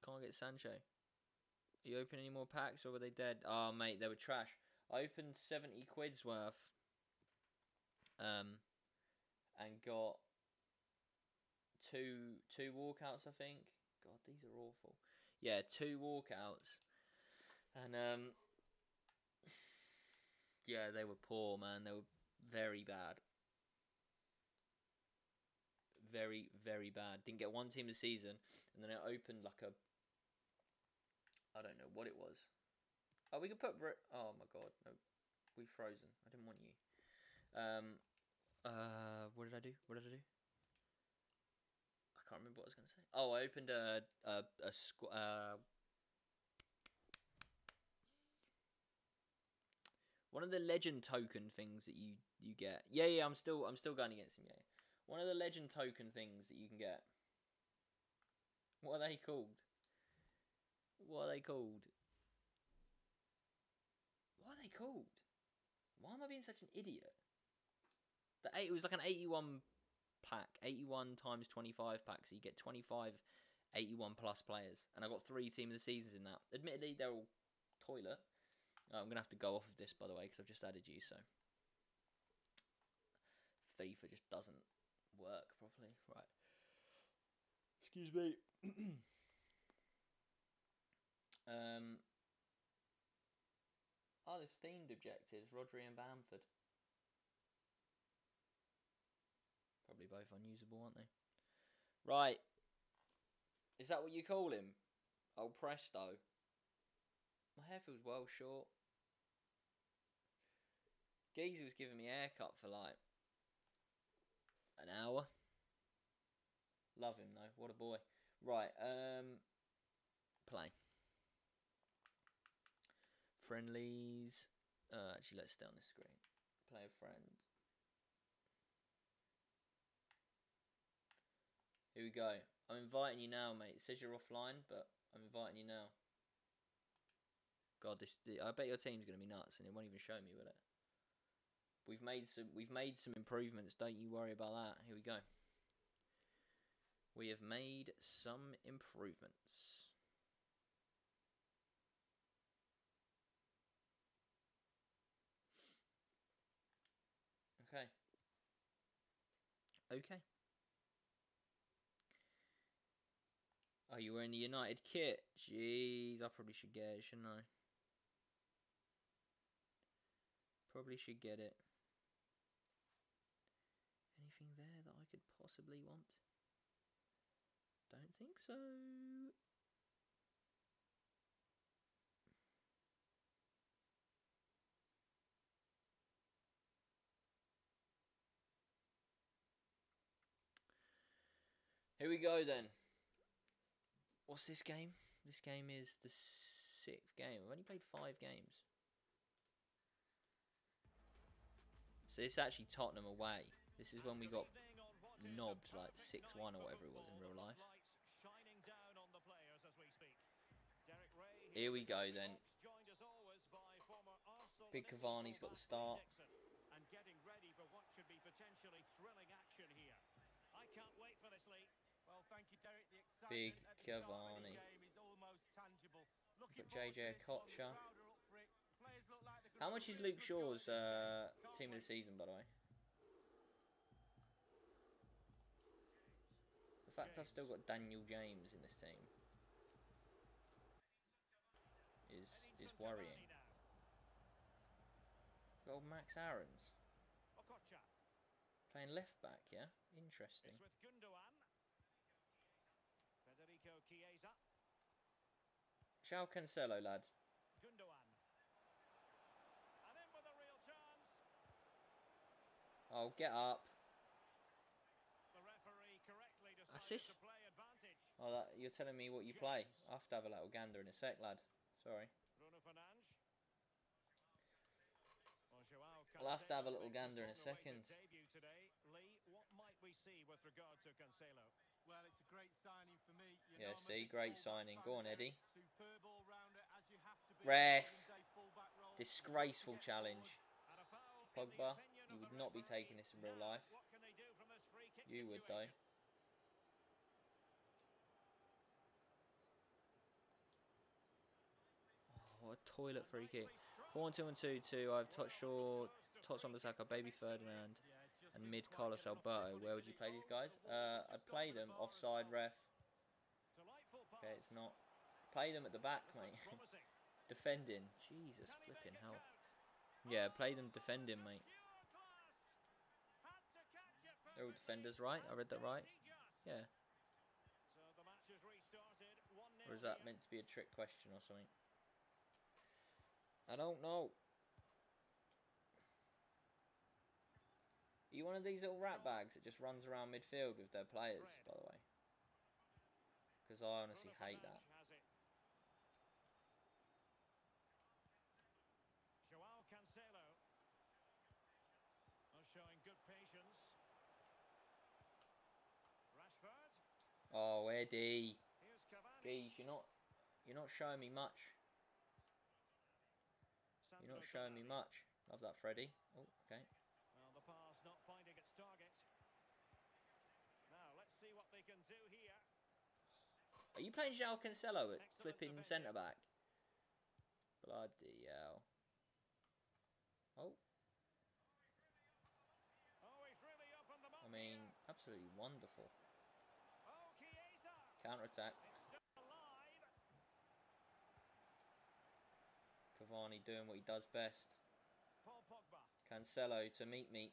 can't get Sancho. Are you open any more packs or were they dead? Oh mate, they were trash. I opened seventy quid's worth. Um, and got two two walkouts. I think. God, these are awful. Yeah, two walkouts, and um, (sighs) yeah, they were poor, man. They were very bad. Very, very bad. Didn't get one team this season, and then it opened like a. I don't know what it was. Oh, we could put. oh my god, no, we frozen. I didn't want you. Um, uh, what did I do? What did I do? I can't remember what I was going to say. Oh, I opened a a a squ- uh, one of the legend token things that you you get. Yeah, yeah, I'm still I'm still going against him. Yeah, one of the legend token things that you can get. What are they called? What are they called? What are they called? Why am I being such an idiot? The eight, it was like an 81 pack, 81 times 25 pack, so you get 25 81 plus players. And I got three team of the seasons in that. Admittedly, they're all toilet. Uh, I'm going to have to go off of this, by the way, because I've just added you, so. FIFA just doesn't work properly. Right. Excuse me. (clears throat) um. Oh, there's themed objectives. Rodri and Bamford. Probably both unusable, aren't they? Right. Is that what you call him? Oh, presto. My hair feels well short. Geezer was giving me a haircut for like an hour. Love him though. What a boy. Right. Um. Play. Friendlies. Uh, actually, let's stay on the screen. Play a friend. Here we go. I'm inviting you now, mate. It says you're offline, but I'm inviting you now. God, this I bet your team's gonna be nuts, and it won't even show me, will it? We've made some we've made some improvements. Don't you worry about that. Here we go. We have made some improvements. Okay. Okay. Are you wearing the United kit? Jeez, I probably should get it, shouldn't I? Probably should get it. Anything there that I could possibly want? Don't think so. Here we go then. What's this game? This game is the sixth game. I've only played five games. So this is actually Tottenham away. This is when we got knobbed like 6-1 or whatever it was in real life. Here we go then. Big Cavani's got the start. And getting ready for what should be potentially thrilling action here. I can't wait for this league. Well, thank you, Derek. The excitement Big Cavani. Got JJ like How much is Luke Shaw's uh, team of the season, by the way? Fact I've still got Daniel James in this team is is worrying. Got old Max Aarons Okocha. playing left back, yeah? Interesting. It's with Gundogan. Federico Chiesa. João Cancelo, lad. Gundogan. And in with a real chance. Oh, get up. The referee correctly decided Assist? to play advantage. Oh, that, you're telling me what you play. I have to have a little gander in a sec, lad. Sorry. Bruno Fernandes. Well, Joao I'll have to have a little gander in a second. Lee, what might we see with regard to Cancelo? Well, it's a great signing for me. You're Yeah, normally see, great fullback signing. fan Go on. Eddie. Superb all-rounder, as you have to be. Ref. Modern-day fullback role. Disgraceful Wants to get challenge. forward. And a foul in the Pogba, you would not be taking this in real life. What can they do from this free kick You would, though. situation? Oh, what a toilet free kick. 4 2 and 2 2. I've touched Shaw, touched on Bissaka, Baby Ferdinand, and mid Carlos Alberto. Where would you play these guys? Uh, I'd play them offside ref. Okay, it's not. Play them at the back, mate. (laughs) defending. Jesus flipping hell. Yeah, play them defending, mate. They're all defenders, right? I read that right. Yeah. So the match has restarted. 1-0 Or is that meant to be a trick question or something? I don't know. Are you one of these little rat bags that just runs around midfield with their players, by the way? Because I honestly hate that. Fernandes has it. Joao Cancelo. Oh, showing good patience. Rashford. Oh, Eddie. Geez, you're not, you're not showing me much. You're not showing me much. Love that, Freddie. Oh, okay. Well, the pass not finding its target. Now, let's see what they can do here. Are you playing João Cancelo at Excellent flipping centre back? Bloody hell. Oh, Oh, he's really opened them up I mean, absolutely wonderful. Oh, Counter attack. It's still alive. Cavani doing what he does best. Cancelo to Meep.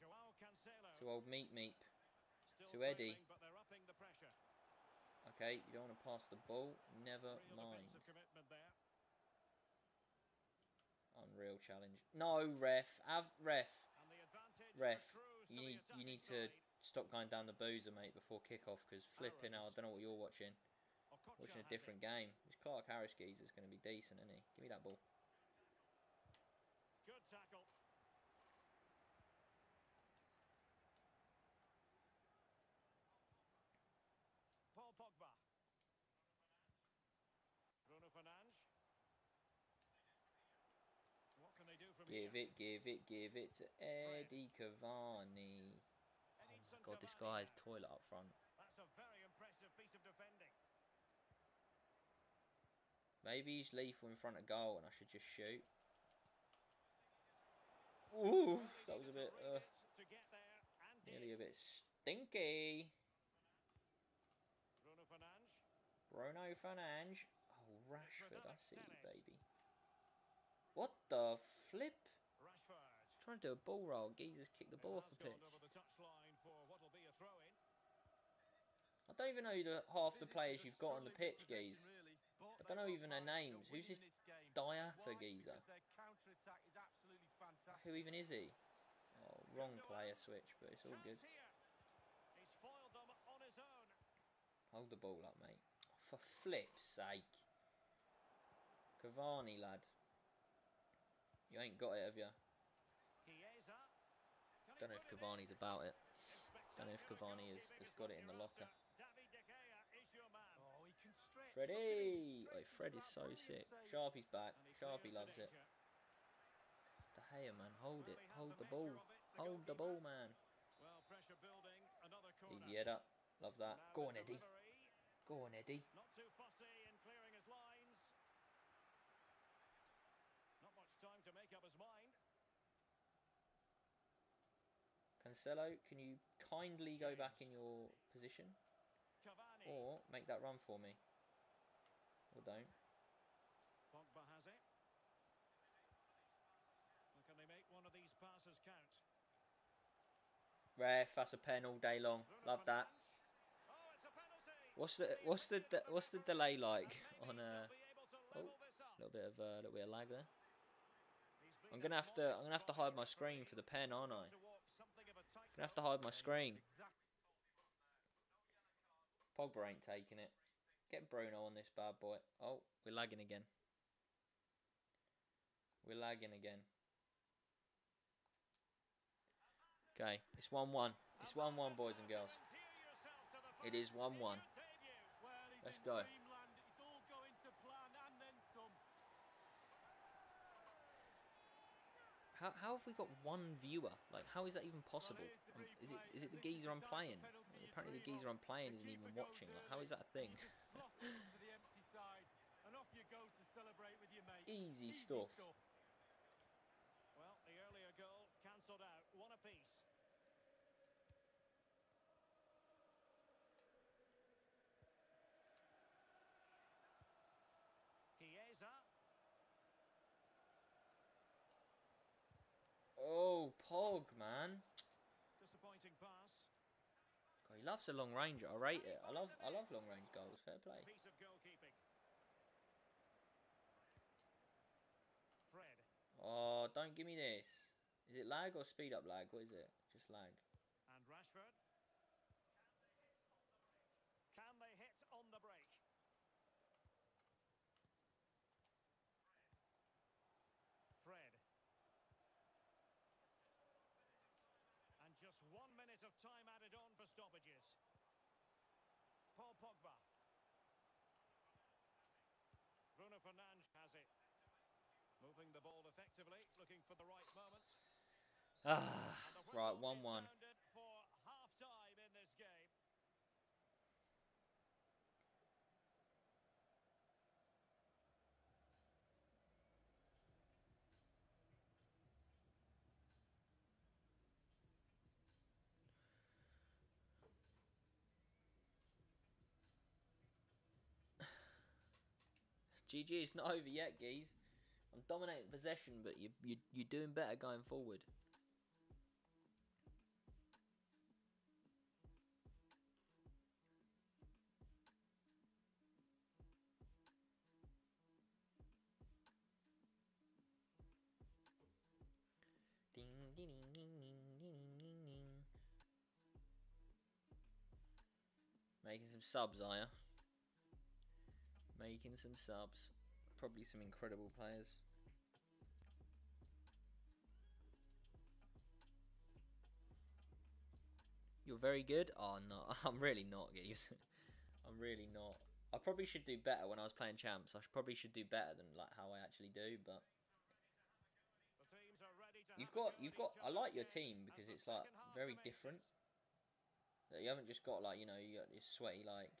Joao Cancelo. To old Meep. Still to Eddie. But they're upping the pressure. Okay, you don't want to pass the ball. Never mind. offensive commitment there. Unreal challenge. No, ref. Have ref. And the advantage Ref. You need you need to stop going down the boozer, mate, before kickoff. Because flipping out, I don't know what you're watching. Side. Okocha Watching a different game. This Clark Harris geezer's going to be decent, isn't he? Give me that ball. Good tackle. Paul Pogba. Bruno Fernandes. What can they do from Give here? it, give it, give it to Eddie Cavani. Oh my god, this Cavani guy's toilet up front. That's a very impressive piece of defending. Maybe he's lethal in front of goal and I should just shoot. Ooh, that was a bit, uh, nearly a bit stinky. Bruno Fernandes. Oh, Rashford, I see you, baby. What the flip? Rashford. Trying to do a ball roll. Geezer's kicked the ball off the pitch. I don't even know the, half the players you've got on the pitch, Geez. Possession, really, but I don't know even their names. Who's this. Diatta geezer? Because their counter-attack is absolutely fantastic. Who even is he? Oh, wrong player switch, but it's all good. here. He's foiled them on his Hold the ball up, mate. For flip's sake. Cavani, lad. You ain't got it, have you? Chiesa. Can he Don't know if? Cavani's about it. Don't know if Cavani has, has got it in the locker. after. David De Gea is your man. Oh, he can stretch. Freddie! Look at him. Oh, Fred is so sick. Sharpie's back. Sharpie loves it. De Gea, man. Hold it. Hold the ball. measure of it, the Hold the ball, man. Well, pressure building. Another corner. Easy head up. Love that. Go on, Eddie. Go on, Eddie. Not too fussy in clearing his lines. Not much time to make up his mind. Cancelo, can you kindly go back in your position? Or make that run for me? Or don't. Pogba has it. Well, can they make one of these passes count? Ref, that's a pen all day long. Love that. Oh, a. What's the what's the what's the delay like on a able to oh, level this up. little bit of uh, little bit of lag there? I'm gonna have to I'm gonna have to hide my screen for the pen, aren't I? to walk something of a tightrope. Gonna have to hide my screen. Pogba ain't taking it. Get Bruno on this bad boy. Oh, we're lagging again. We're lagging again. Okay, it's 1 1. It's 1 1, boys and girls. It is 1 1. Let's go. How, how have we got one viewer? Like, how is that even possible? Um, is it is it the geezer I'm playing? Apparently, the geezer. I'm playing isn't even watching. Like, how is that a thing? You just slot it into the empty side, and off you go to celebrate with your mates. Easy stuff. Well, the earlier goal cancelled out. One apiece. Chiesa. Oh, Pog, man. Disappointing pass. God, he loves a long range. I rate it. I love I love long range goals. Fair play. Piece of goalkeeping. Fred. Oh, don't give me this. Is it lag or speed up lag? What is it? Just lag. Pogba. Bruno Fernandes has it. Moving the ball effectively, looking for the right moment. Ah, right, 1-1. GG, it's not (laughs) over yet, geez. I'm dominating possession, but you, you, you're doing better going forward. Ding, ding, ding, ding, ding, ding, ding, ding. Making some subs, are ya? Making some subs. Probably some incredible players. You're very good? Oh, no. (laughs) I'm really not, geez. (laughs) I'm really not. I probably should do better when I was playing champs. I probably should do better than like how I actually do, but You've got, you've got. I like your team because it's like very different. You haven't just got like you know you got this sweaty like.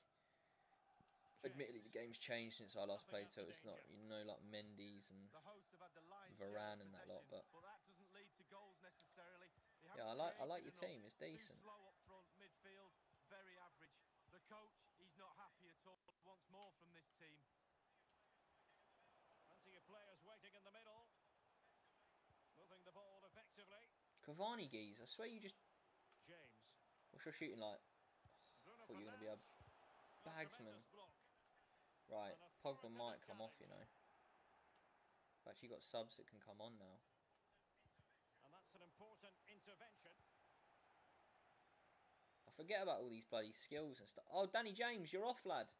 Admittedly, the game's changed since I last played, so it's not you know like Mendy's and The hosts have had the lion's Varane and that lot, but- that doesn't lead to goals necessarily. Yeah, I like- I like your team, it's decent. Too slow up front, midfield, very average. The coach, he's not happy at all. Wants more from this team. Plenty of players waiting in the middle. Moving the ball effectively. Cavani geez. I swear you just. James. What's your shooting like? Bruno thought you were gonna be a Fernandes. Well, bagsman. Right, Pogba might come off, you know. But actually got subs that can come on now. And that's an important intervention. I I forget about all these bloody skills and stuff. Oh, Danny James, you're off, lad.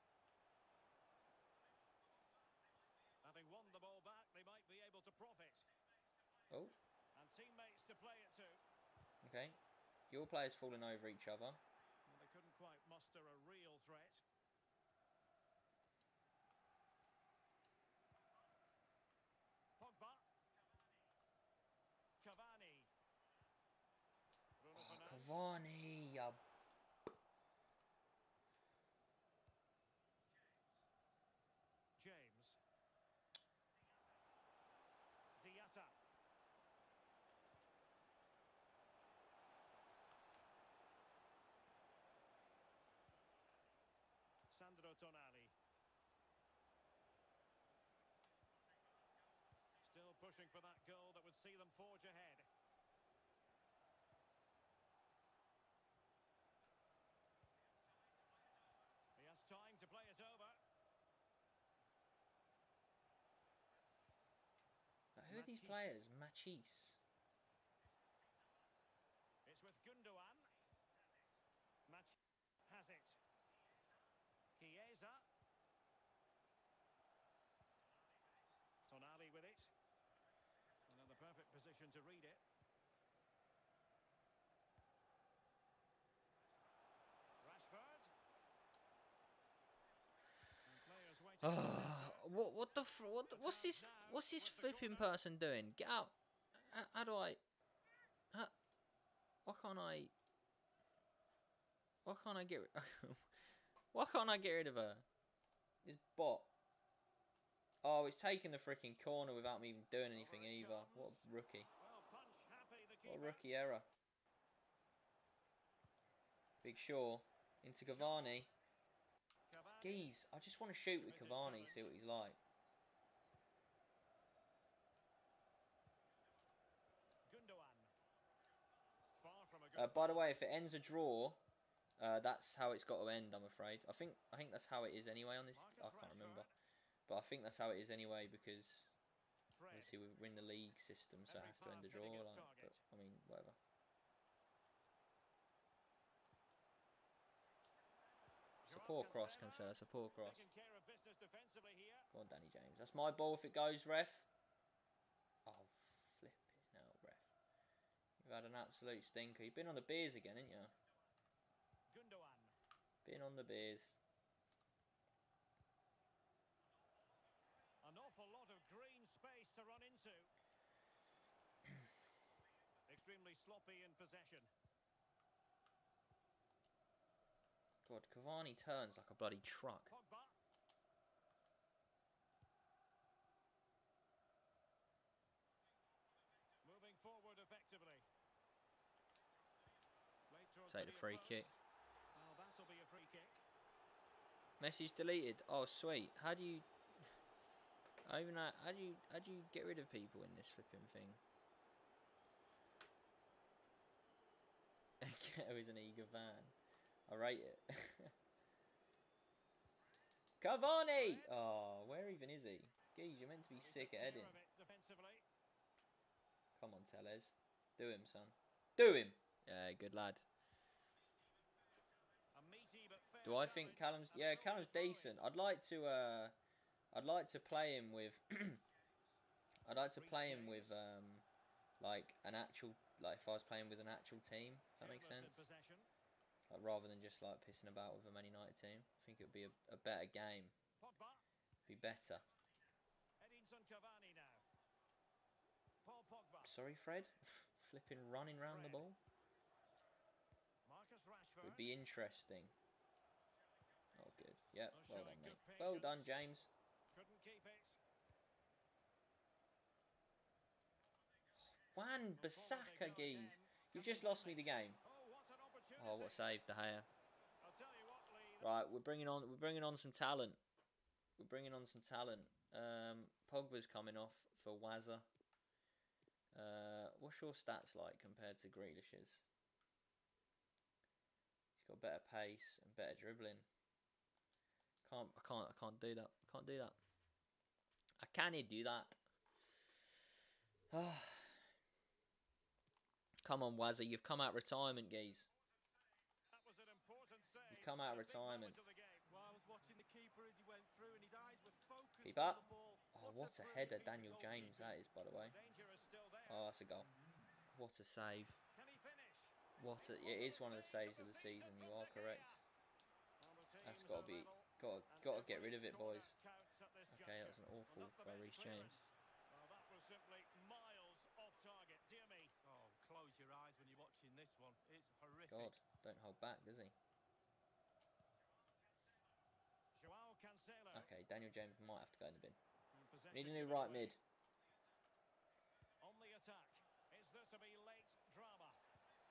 Having won the ball back, they might be able to profit. Oh, And teammates to play it to. okay. Your players falling over each other. Well, they couldn't quite muster a real threat. Pogba. Cavani. Bruno Oh, Fernandes. James. Diatta. Sandro Tonali. Still pushing for that goal that would see them forge ahead. He has time to play it over. Like, who are these players? Machis. It's with Gundogan. Match has it. Chiesa. Tonali with it. Another perfect position to read it. Rashford. What what the what what's this what's this flipping person doing? Get out! How, how do I? How, why can't I? Why can't I get? (laughs) why can't I get rid of her? This bot. Oh, it's taking the freaking corner without me even doing anything either. What a rookie! What a rookie error. Big Shaw into Cavani. Geez, I just want to shoot with Cavani, see what he's like. Gundogan. Far from a Uh, by the way, if it ends a draw, uh, that's how it's got to end. I'm afraid. I think I think that's how it is anyway on this. I can't remember, but I think that's how it is anyway because obviously we- we're in the league system, so it has to end a draw. Like, but. I mean, whatever. It's a Joao poor cross, Cancelo. It's a poor cross. Taking care of business defensively here. Go on, Danny James. That's my ball if it goes, ref. Oh, flip it now, ref. You've had an absolute stinker. You've been on the beers again, haven't you? Gundogan. Been on the beers. An awful lot of green space to run into. (clears throat) Extremely sloppy in possession. God, Cavani turns like a bloody truck. Moving forward effectively. Take the free kick. Well, that'll be a free kick. Message deleted. Oh, sweet. How do you? I don't even know. How do you? How do you get rid of people in this flipping thing? (laughs) Ghetto is an eager van. I rate it. (laughs) Cavani! Oh, where even is he? Geez, you're meant to be sick at heading. of it defensively. Come on, Telles. Do him, son. Do him! Yeah, good lad. A meaty but fair Do I think Callum's yeah Callum's decent. I'd like to uh I'd like to play him with (clears throat) I'd like to play him with um like an actual like if I was playing with an actual team. If that makes sense. Like rather than just like pissing about with a Man United team. I think it would be a, a better game. Pogba. Be better. Edinson Cavani now. Paul Pogba. Sorry, Fred. (laughs) Flipping running round the ball. Marcus Rashford. Would be interesting. Oh, good. Yep. Well, Well done, mate. Well done. James. Couldn't keep it. Juan And forward they Bissaka, geez. You've just lost me the game. Oh, what what save, De Gea. Right, we're bringing on we're bringing on some talent. We're bringing on some talent. Um, Pogba's coming off for Wazza. Uh, what's your stats like compared to Grealish's? He's got better pace and better dribbling. Can't I can't I can't do that. I Can't do that. I can't do that. (sighs) Come on, Wazza, you've come out retirement, geez. That was it come out of retirement. Well, I was watching the keeper as he went through, and his eyes were focused Keep up. Oh, what a header, Daniel James. That is, by the way. Oh, that's a goal. What a save. What a, it is one of the saves of the season. You are correct. That's got to be Got to, got to get rid of it, boys. Okay, that was an awful by Reece James. Was simply miles off target. Dear me. Oh, close your eyes when you're watching this one. It's horrific. God, don't hold back, does he? Joao Cancelo. Okay, Daniel James might have to go in the bin. in Need a new right mid. On the attack. Is there to be late drama?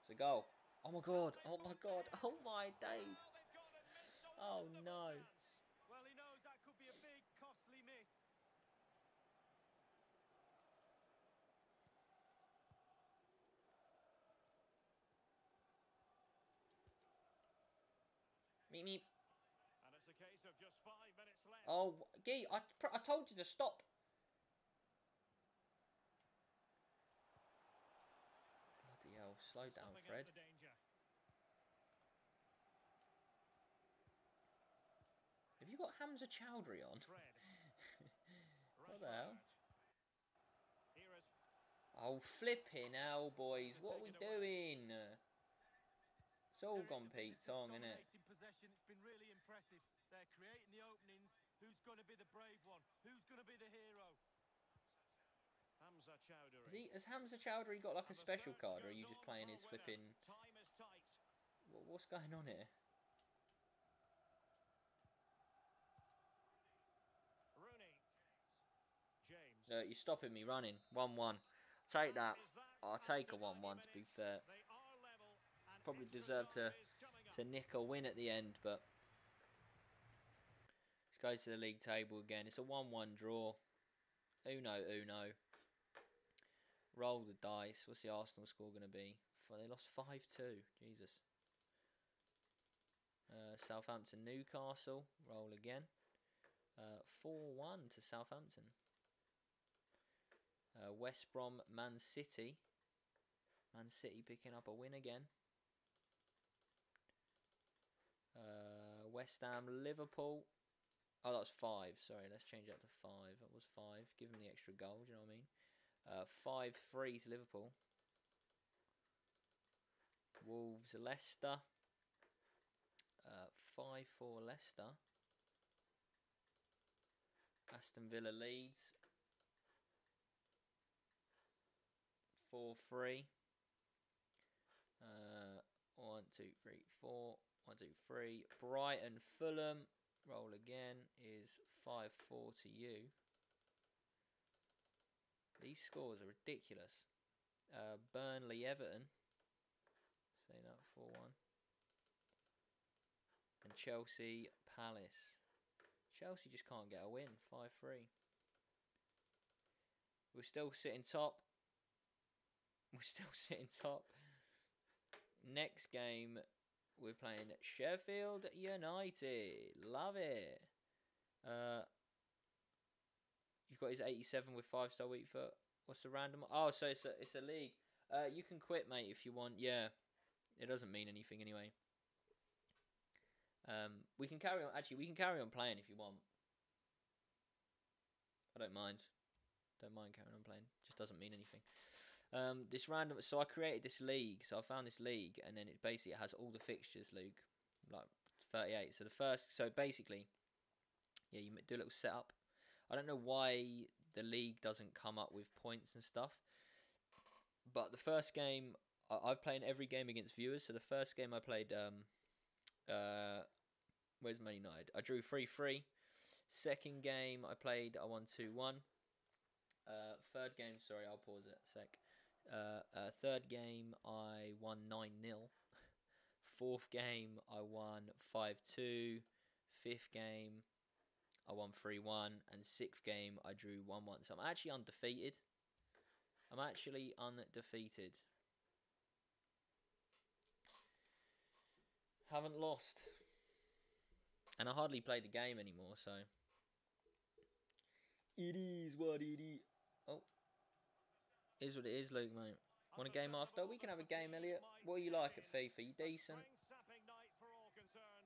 It's a goal. Oh my god. Oh my god. Oh my days. Well, they've gone and missed a Oh, no. Well, he knows that could be a oh, big, costly miss. Meep meep. And it's a case of just five minutes left. Oh, Gee, I, pr- I told you to stop. Bloody hell. Slow down, Fred. out the danger. Have you got Hamza Chowdhury on? (laughs) What the hell? Rashford. Here is Oh, flipping hell, boys. What are we it doing? It's all gone Pete Tong, innit? dominating possession. It's been really impressive. They're creating the openings. Who's going to be the brave one? Who's going to be the hero? Hamza Chowdhury. Has, he, has Hamza Chowdhury got like a special card, or are you just playing his flipping... Time is tight. wha- What's going on here? Rooney. James. Uh, you're stopping me running. 1-1. Take that. Is that I'll take a 1-1 to be fair. They are level and Probably deserve to, is to nick a win at the end, but... Go to the league table again. It's a 1-1 draw. Uno, uno. Roll the dice. What's the Arsenal score going to be? They lost 5-2. Jesus. Uh, Southampton, Newcastle. Roll again. Uh, 4-1 to Southampton. Uh, West Brom, Man City. Man City picking up a win again. Uh, West Ham, Liverpool. Oh, that was five. Sorry, let's change that to five. That was five. Give him the extra goal. Do you know what I mean? Uh, five three to Liverpool. Wolves, Leicester. Uh, five four Leicester. Aston Villa, Leeds. Four three. Uh, one two three four. One two three. Brighton, Fulham. Roll again is five four to you. These scores are ridiculous. Uh, Burnley, Everton. Say that four one. And Chelsea, Palace. Chelsea just can't get a win. Five three. We're still sitting top. We're still (laughs) sitting top. Next game, we're playing Sheffield United. Love it. Uh, you've got his 87 with five star weak foot. What's the random? Oh, so it's a it's a league. Uh, you can quit, mate, if you want. Yeah, it doesn't mean anything anyway. Um, we can carry on. Actually, we can carry on playing if you want. I don't mind. Don't mind carrying on playing. Just doesn't mean anything. Um, this random. So I created this league. So I found this league, and then it basically has all the fixtures, Luke, like thirty-eight. So the first. So basically, yeah, you do a little setup. I don't know why the league doesn't come up with points and stuff. But the first game, I've played every game against viewers. So the first game I played, um, uh, where's Man United? I drew three three. Second game I played, I won two one. Uh, third game, sorry, I'll pause it a sec. Uh, uh, third game I won nine 0 Fourth game I won five two. Fifth game I won three one, and sixth game I drew one one. So I'm actually undefeated. I'm actually undefeated. Haven't lost. And I hardly play the game anymore, so. It is what it is. Is what it is, Luke, mate. Want a game after? We can have a game, Elliot. What are you like at FIFA? You decent? Spring-sapping night for all concerned.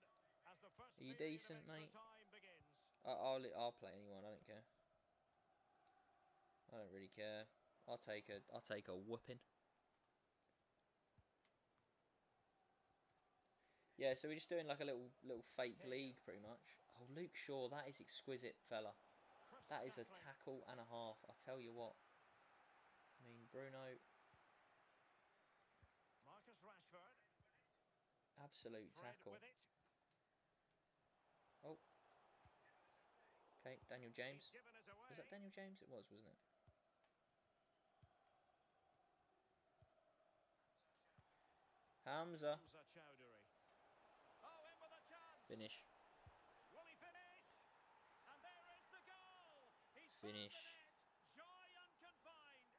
you decent, mate? time begins. I, I'll I'll play anyone. I don't care. I don't really care. I'll take a I'll take a whooping. Yeah, so we're just doing like a little little fake league, pretty much. Oh, Luke Shaw, that is exquisite, fella. That is a tackle and a half. I tell you what. I mean, Bruno, Marcus Rashford. absolute tackle. it. Oh. Okay, Daniel James. He's given us away. Was that Daniel James? It was, wasn't it? Hamza. Hamza. Oh, in with a chance. Finish. Will he finish? And there is the goal. He's Finish. found the net. Joy unconfined.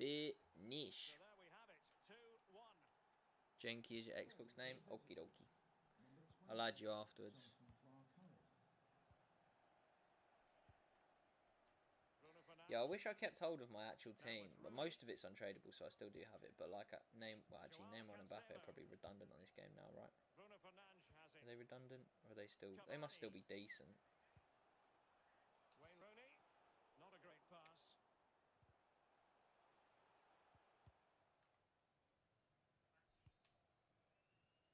Finish. So there we have it. 2-1. Jenky is your Xbox name? Okie dokie. I'll add you afterwards. Yeah, I wish I kept hold of my actual team, but most of it's untradeable, so I still do have it. But like, uh, name well, actually, Neymar and Mbappe are probably redundant on this game now, right? Bruno Fernandes has Are they redundant? Or are they still? They must still be decent. Wayne Rooney. Not a great pass.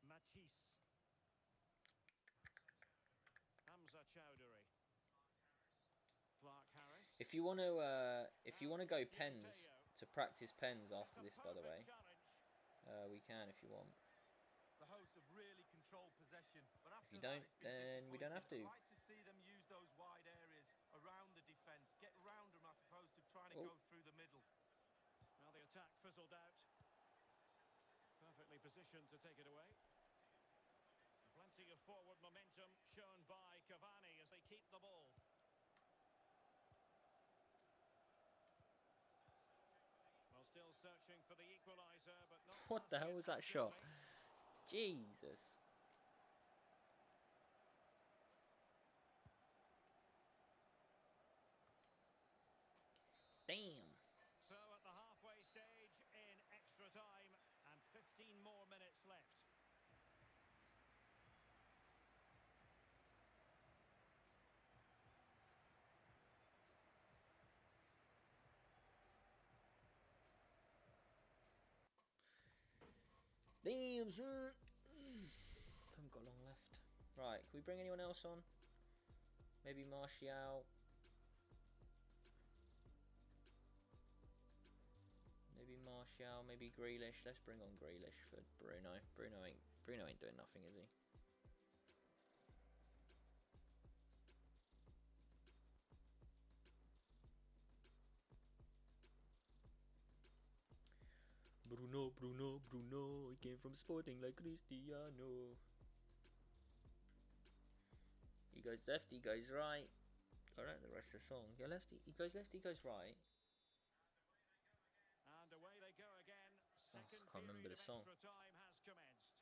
Matisse. Hamza Chowdhury. Clark Harris. If you want to, uh, if you want to go pens to practice pens after this, by the way, uh, we can if you want. The hosts have really controlled possession, but after you don't, it's then we don't have to. I'd like to see them use those wide areas around the defence, get around them as opposed to trying to Oh. go through the middle. Well, the attack fizzled out. Perfectly positioned to take it away. Plenty of forward momentum shown by Cavani as they keep the ball. Well, still searching for the equaliser, but not What the hell was that shot? Jesus. Damn. So at the halfway stage in extra time and 15 more minutes left. Damn, son. Haven't got long left. Right, can we bring anyone else on? Maybe Martial. Maybe Martial, maybe Grealish. Let's bring on Grealish for Bruno. Bruno ain't Bruno ain't doing nothing, is he? Bruno, Bruno, Bruno, he came from Sporting like Cristiano. He goes left, he goes right. I don't know the rest of the song. Yeah, left, he, he goes left, he goes right. And away they go again. Oh, Second can't remember the song. time has commenced.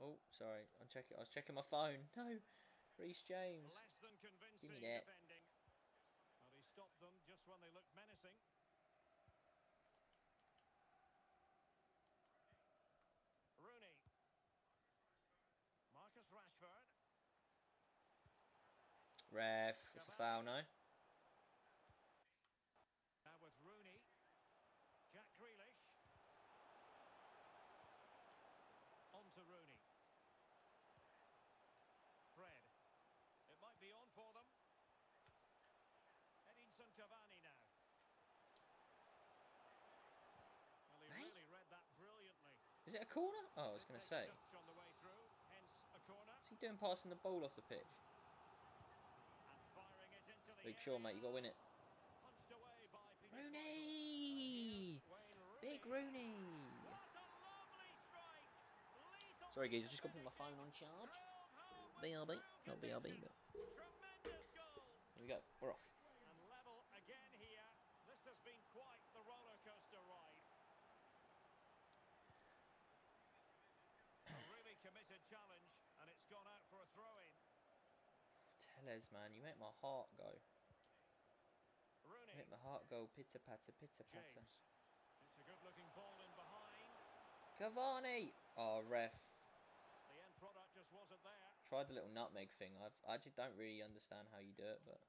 Oh, sorry, I'm checking. I was checking my phone. (laughs) No, Reece James. Than convincing that. But he stopped them just when they looked menacing. Rooney. Marcus Rashford. Ref, it's a foul, no? Now with Rooney. Jack Grealish. On to Rooney. Fred. It might be on for them. Edinson Cavani now. Well, he really read that brilliantly. Is it a corner? Oh, I was going to say. Takes touch on the way through, hence a corner. What's he doing passing the ball off the pitch? And firing it into the Big sure, mate, you got to win it. Punched away by Vinicius. Rooney! Big Rooney. Rooney! What a lovely strike! Lethal Sorry, guys, I just got to put my phone on charge. BRB, not BRB, but here we go. We're off. And level again here. This has been quite the roller coaster ride. A really committed challenge, and it's gone out for a throw in. Telles, man, you make my heart go. Make my heart go pitter patter, pitter patter. James. It's a good looking ball in behind. Cavani! Oh, ref. The end product wasn't there. Tried the little nutmeg thing. I've, I actually don't really understand how you do it, but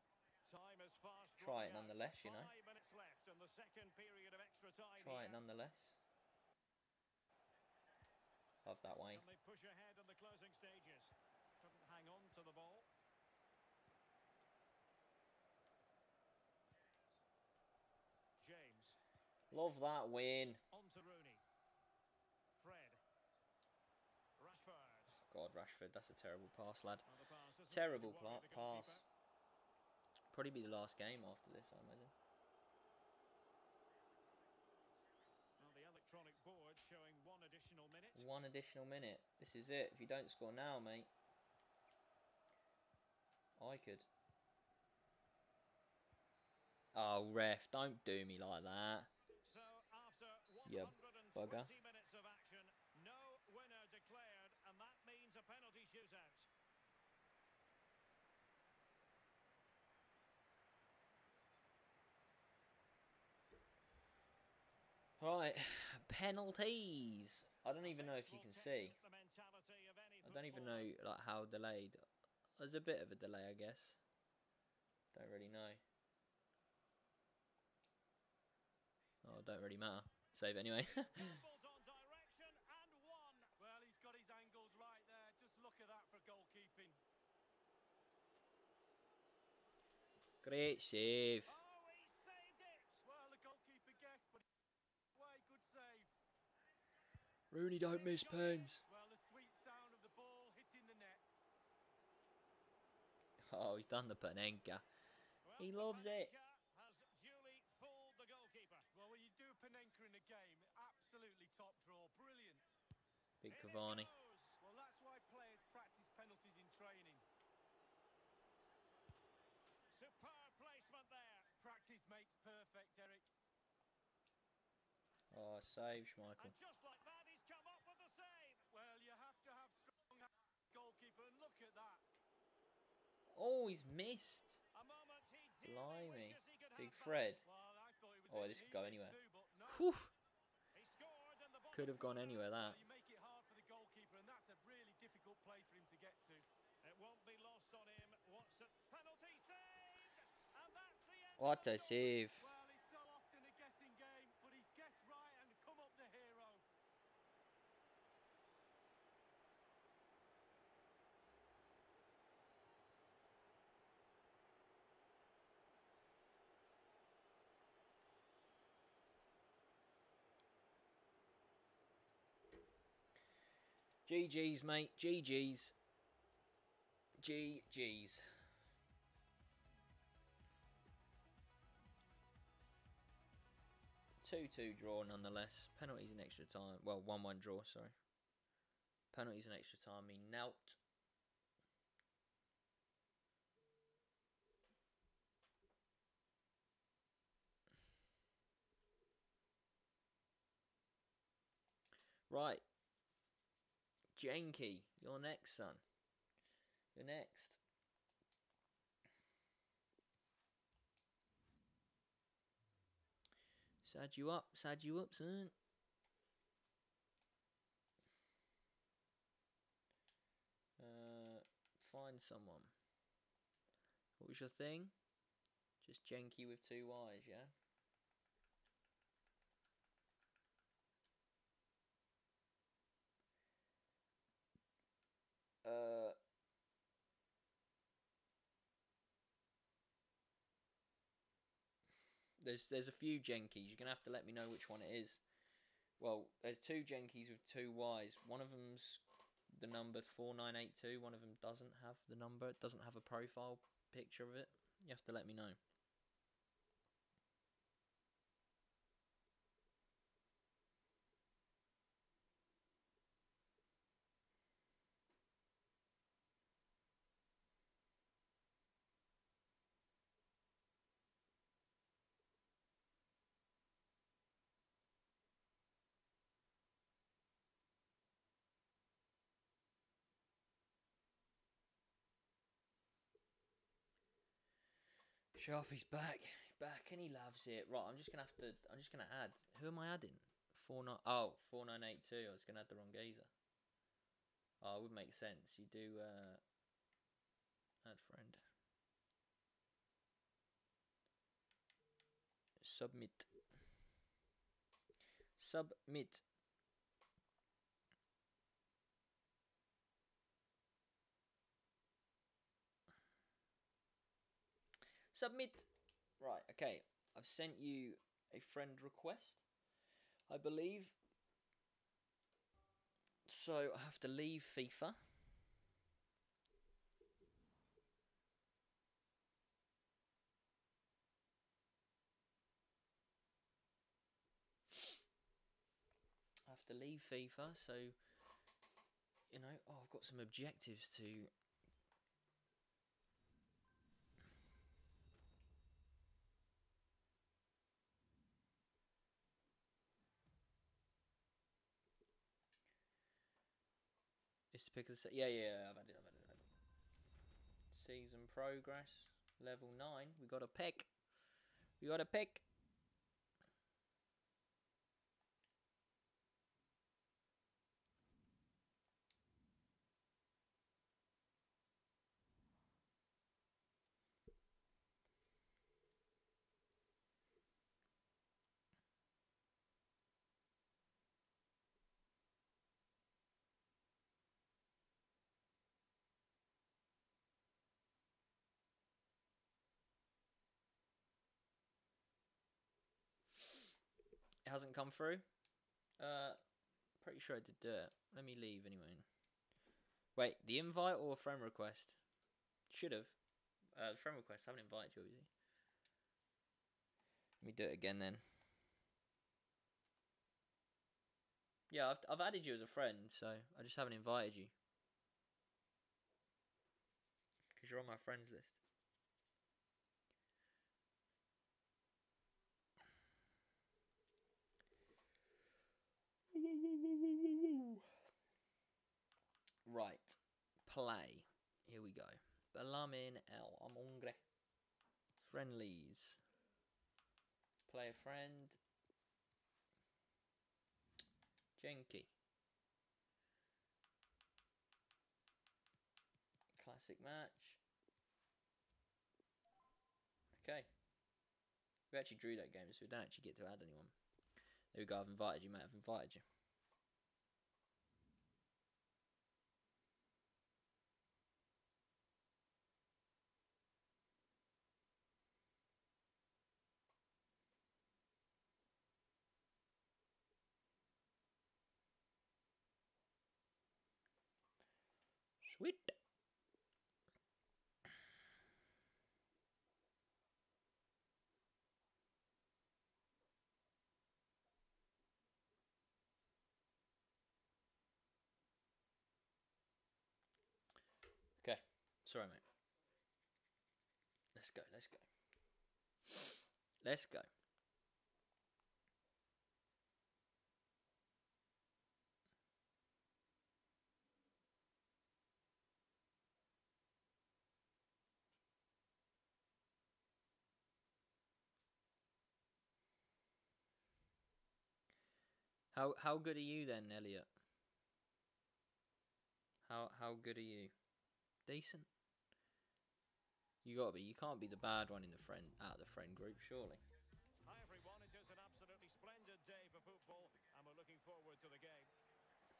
Time is fast Try it nonetheless, you know. Five minutes left in the second period of extra time. try it nonetheless. Love that Wayne. Can they push ahead in the closing stages? Couldn't hang on to the ball. James Love that win. on to Rooney. Fred. Rashford. Oh God, Rashford, that's a terrible pass, lad. Pass Terrible really pla- worried the pass. Probably be the last game after this, I imagine. The electronic board showing one additional minute. One additional minute. This is it. If you don't score now, mate, I could. Oh, ref, don't do me like that. You bugger. minutes of action, no winner declared, and that means a penalty shootout. Right, penalties. I don't even know if you can see. the mentality of any I don't even know like how delayed. There's a bit of a delay, I guess. Don't really know. Oh, don't really matter. Save anyway. (laughs) Gambled on direction and won. Well, he's got his angles right there. Just look at that for goalkeeping. Great save. Oh, he saved it. Well, the goalkeeper guessed, good save. Rooney don't miss pens. Well, the sweet sound of the ball hitting the net. Oh, he's done the Panenka. Well, He loves it. Panenka Has duly fooled the goalkeeper. Well, when you do Panenka in a game, absolutely top draw. Brilliant. Big In it Cavani. Well, that's why players practice penalties in training. Superb placement there. Practice makes perfect, Derek. Oh, save Schmeichel. And just like that, he's come up with the save. Well, you have to have strong goalkeeper, and look at that. Oh, he's missed. A moment he Blimey. Big. Fred. Well, I thought was Oh, this could go anywhere. too, no. Whew. He scored in the bottom Could have gone anywhere that. Well, you make it hard for the goalkeeper, and that's a really difficult place for him to get to. It won't be lost on him. Watson penalty saved, and that's the end. What of a the save. Well, it's so often a guessing game, but he's guessed right and come up the hero. GG's, mate. GG's. GG's. Two-two draw, nonetheless. Penalties in extra time. Well, one-one draw. Sorry. Penalties in extra time mean nout. Right. Jenky, you're next, son. You're next. Sad you up, sad you up, son. Uh, find someone. What was your thing? Just Jenky with two Y's, yeah? Uh, there's there's a few Jenkies. You're gonna have to let me know which one it is. Well, there's two Jenkies with two Y's. One of them's the number four nine eight two. One of them doesn't have the number. It doesn't have a profile picture of it. You have to let me know. Sharpie's back, back, and he loves it. Right, I'm just gonna have to. I'm just gonna add. Who am I adding? Four nine. Oh, four nine eight two. I was gonna add the wrong geezer. Oh, it would make sense. You do uh, add friend. Submit. Submit. Submit. Right, okay. I've sent you a friend request, I believe. So I have to leave FIFA. I have to leave FIFA, so you know, oh, I've got some objectives to To pick yeah, yeah, yeah, I've had it, I've had it, I've had it. Season progress, level 9. We got a pick. We got a pick. Hasn't come through. Uh, pretty sure I did do it. Let me leave anyway. Wait, the invite or friend request? Should have. Uh, friend request. I haven't invited you, obviously. Let me do it again then. Yeah, I've I've added you as a friend, so I just haven't invited you. Because you're on my friends list. Right. Play. Here we go. Belamin El Amongre. Friendlies. Play a friend. Jenky. Classic match. Okay. We actually drew that game, so we don't actually get to add anyone. There we I've invited you, mate. I've invited you. Sweet. Okay. Sorry, mate. Let's go. Let's go. Let's go. How how good are you then, Elliot? How how good are you? Decent. You gotta be. You can't be the bad one in the friend out of the friend group, surely. Hi everyone, it is an absolutely splendid day for football and we're looking forward to the game.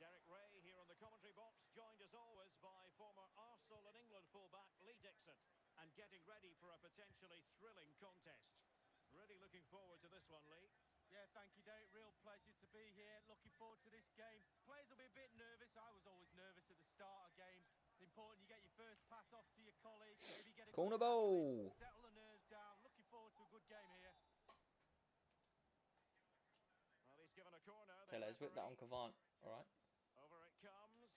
Derek Ray here on the commentary box, joined as always by former Arsenal and England fullback Lee Dixon and getting ready for a potentially thrilling contest. Really looking forward to this one, Lee. Yeah, thank you, Derek. Real pleasure to be here. Looking forward to this game. Players will be a bit nervous. I was always nervous at the start of games. It's important you get your first pass off to your colleague. Maybe get a Corner ball. Settle the nerves down. Looking forward to a good game here. Well, he's given a corner. the Telles whip that on referee. Cavani. All right. Over it comes.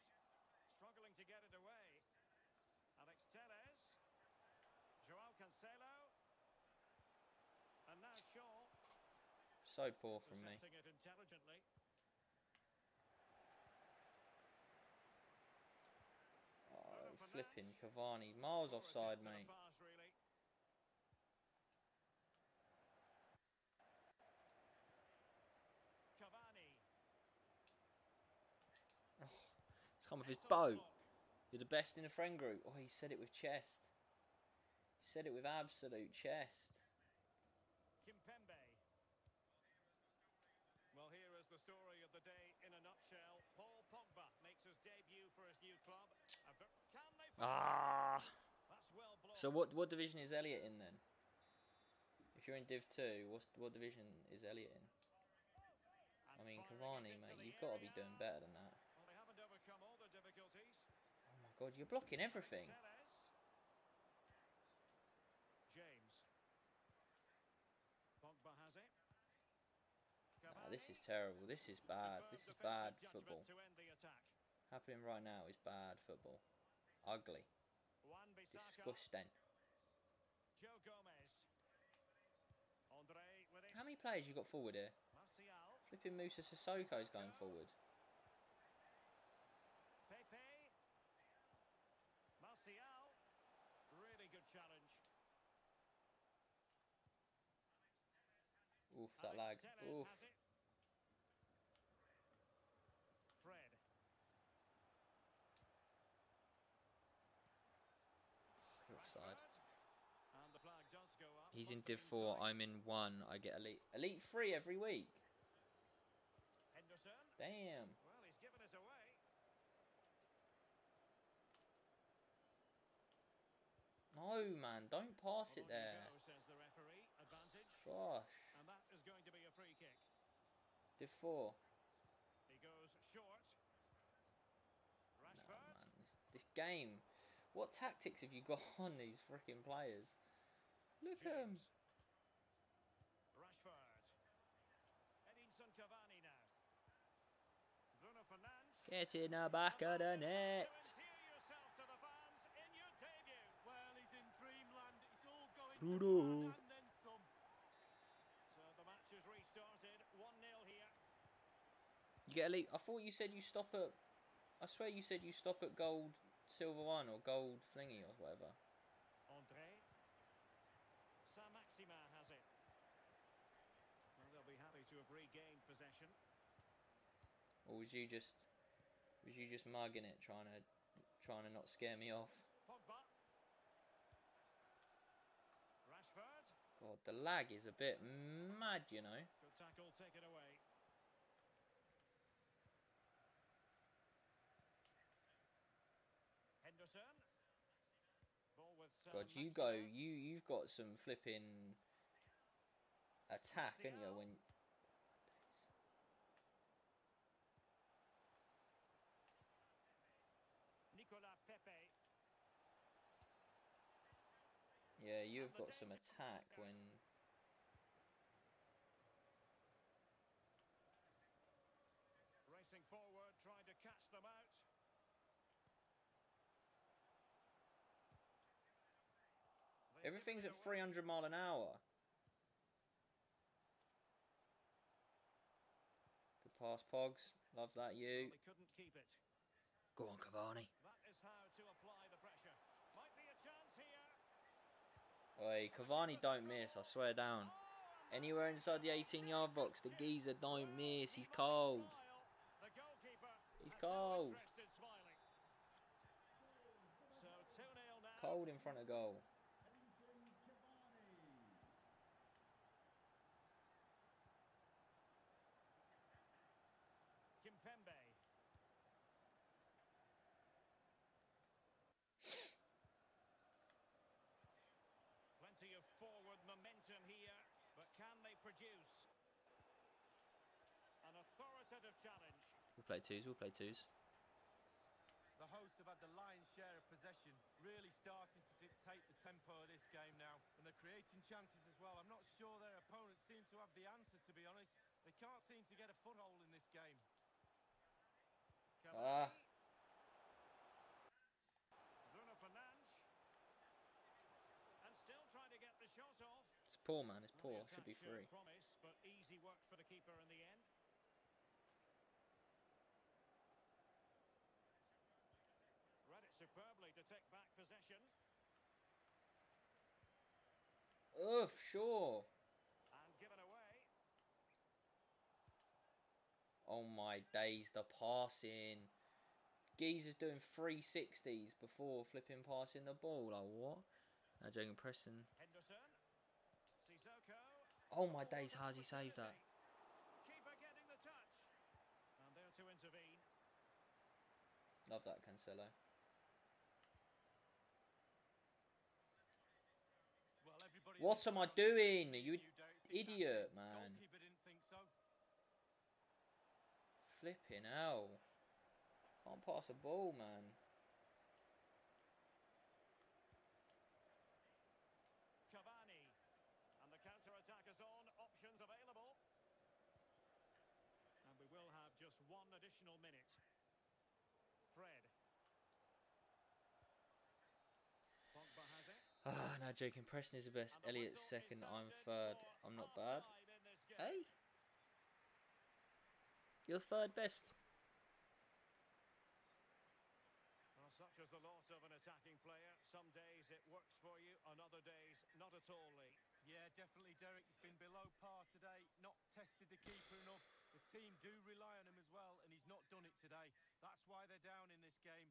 Struggling to get it away. Alex Telles. João Cancelo. And now Shaw. So poor from me. Intercepting it intelligently. Oh, flipping Cavani. Miles offside, mate. really. Oh, it's come with his boat. You're the best in the friend group. Oh, he said it with chest. He said it with absolute chest. Kimpembe. Well, here is the story of the day in a nutshell. Paul Pogba makes his debut for his new club. A ver- Can they? find- Ah. That's well blocked. So what what division is Elliot in then? If you're in Div Two, what's what division is Elliot in? I mean, Cavani, mate, you've got to be doing better than that. Well, they haven't overcome all the difficulties. Oh my God, you're blocking everything. James. Pogba has it. Nah, this is terrible. This is bad. This is bad football. To end the attack. Happening right now is bad football. Ugly. Disgusting. Joe Gomez. Andre with it. How many players you got forward here? Martial. Flipping Moussa Sissoko's going forward. Pepe. Martial. Really good challenge. Oof, that lag. Alex Telles Oof. has it. Fred. You're offside. Rashford. And the flag does go up. He's in Div 4. I'm in 1. I get Elite. Elite 3 every week. Henderson. Damn. Well, he's given us away. No, man. Don't pass it there. go, says the referee. Advantage. Gosh. And that is going to be a free kick. Div 4. He goes short. Rashford. man. This, this game. What tactics have you got (laughs) on these freaking players? Look at them. James. Rashford. Edinson Cavani now. Bruno Fernandes. Get in the back of the net. endear yourself to the fans in your debut. Well, he's in dreamland. It's all going Bruno. to plan and then some. So the match has restarted. 1-0 here. You get a elite. I thought you said you stop at. I swear you said you stop at gold, silver one, or gold thingy, or whatever. Andre. Saint-Maximin has it. Well, they'll be happy to have regained possession. Or was you just, was you just mugging it, trying to, trying to not scare me off? Rashford. God, the lag is a bit mad, you know. Good tackle taken away. Henderson. God, you go, you you've got some flipping attack, ain't you? When Nicolas Pepe. Yeah, you've got some attack when. Racing forward, trying to catch them out. Everything's at 300 mile an hour. Good pass, Pogs. Love that, you. Well, they couldn't keep it. Go on, Cavani. That is how to apply the pressure. Might be a chance here. Oi, Cavani don't miss, I swear down. Anywhere inside the 18 yard box, the geezer don't miss. He's cold. He's cold. interest in smiling. So 2-0 now. Cold in front of goal. Kimpembe. Plenty of forward momentum here, but An authoritative challenge. We'll play twos, we'll play twos. The hosts have had the lion's share of possession, really starting to dictate the tempo of this game now. And they're creating chances as well. I'm not sure their opponents seem to have the answer, to be honest. They can't seem to get a foothold in this game. Ah. Cavani. Bruno Fernandes. And still trying to get the shot off. It's poor, man, it's poor. Should be free. Promise, but easy work for the keeper in the end. Read it superbly to take back possession. Oof, sure. And given away. Oh my days, the passing. geezer's doing 360s before flipping passing the ball. Like what? Now Jagan Preston. Henderson. Oh my days, how's he saved that? Keeper getting the touch. And there to intervene. Love that Cancelo. Well, everybody What am I doing? ground You knew, Derek. Think that's idiot, man. Didn't think so. Flipping hell. Can't pass a ball, man. Cavani. And the counter-attack is on. Options available. And we will have just one additional minute. Fred. Pogba has it. Ah, now Jacob Preston is the best. And the Elliot's second. I'm third. I'm not bad. half-time in this game. Hey. You're third best. Well, such is the loss of an attacking player. Some days it works for you, on other days not at all, Lee. Yeah, definitely, Derek. He's been below par today. Not tested the keeper enough. The team do rely on him as well, and he's not done it today. That's why they're down in this game.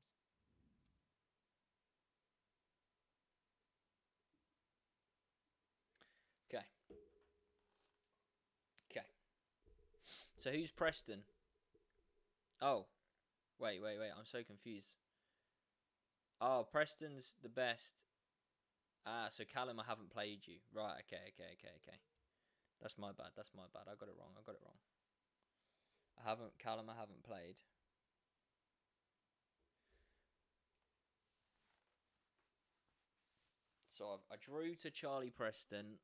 Okay. Okay. So who's Preston? Oh. Wait, wait, wait. I'm so confused. Oh, Preston's the best. Ah, so Callum, I haven't played you. Right, okay, okay, okay, okay. That's my bad. That's my bad. I got it wrong. I got it wrong. I haven't, Callum, I haven't played. So I've, I drew to Charlie Preston.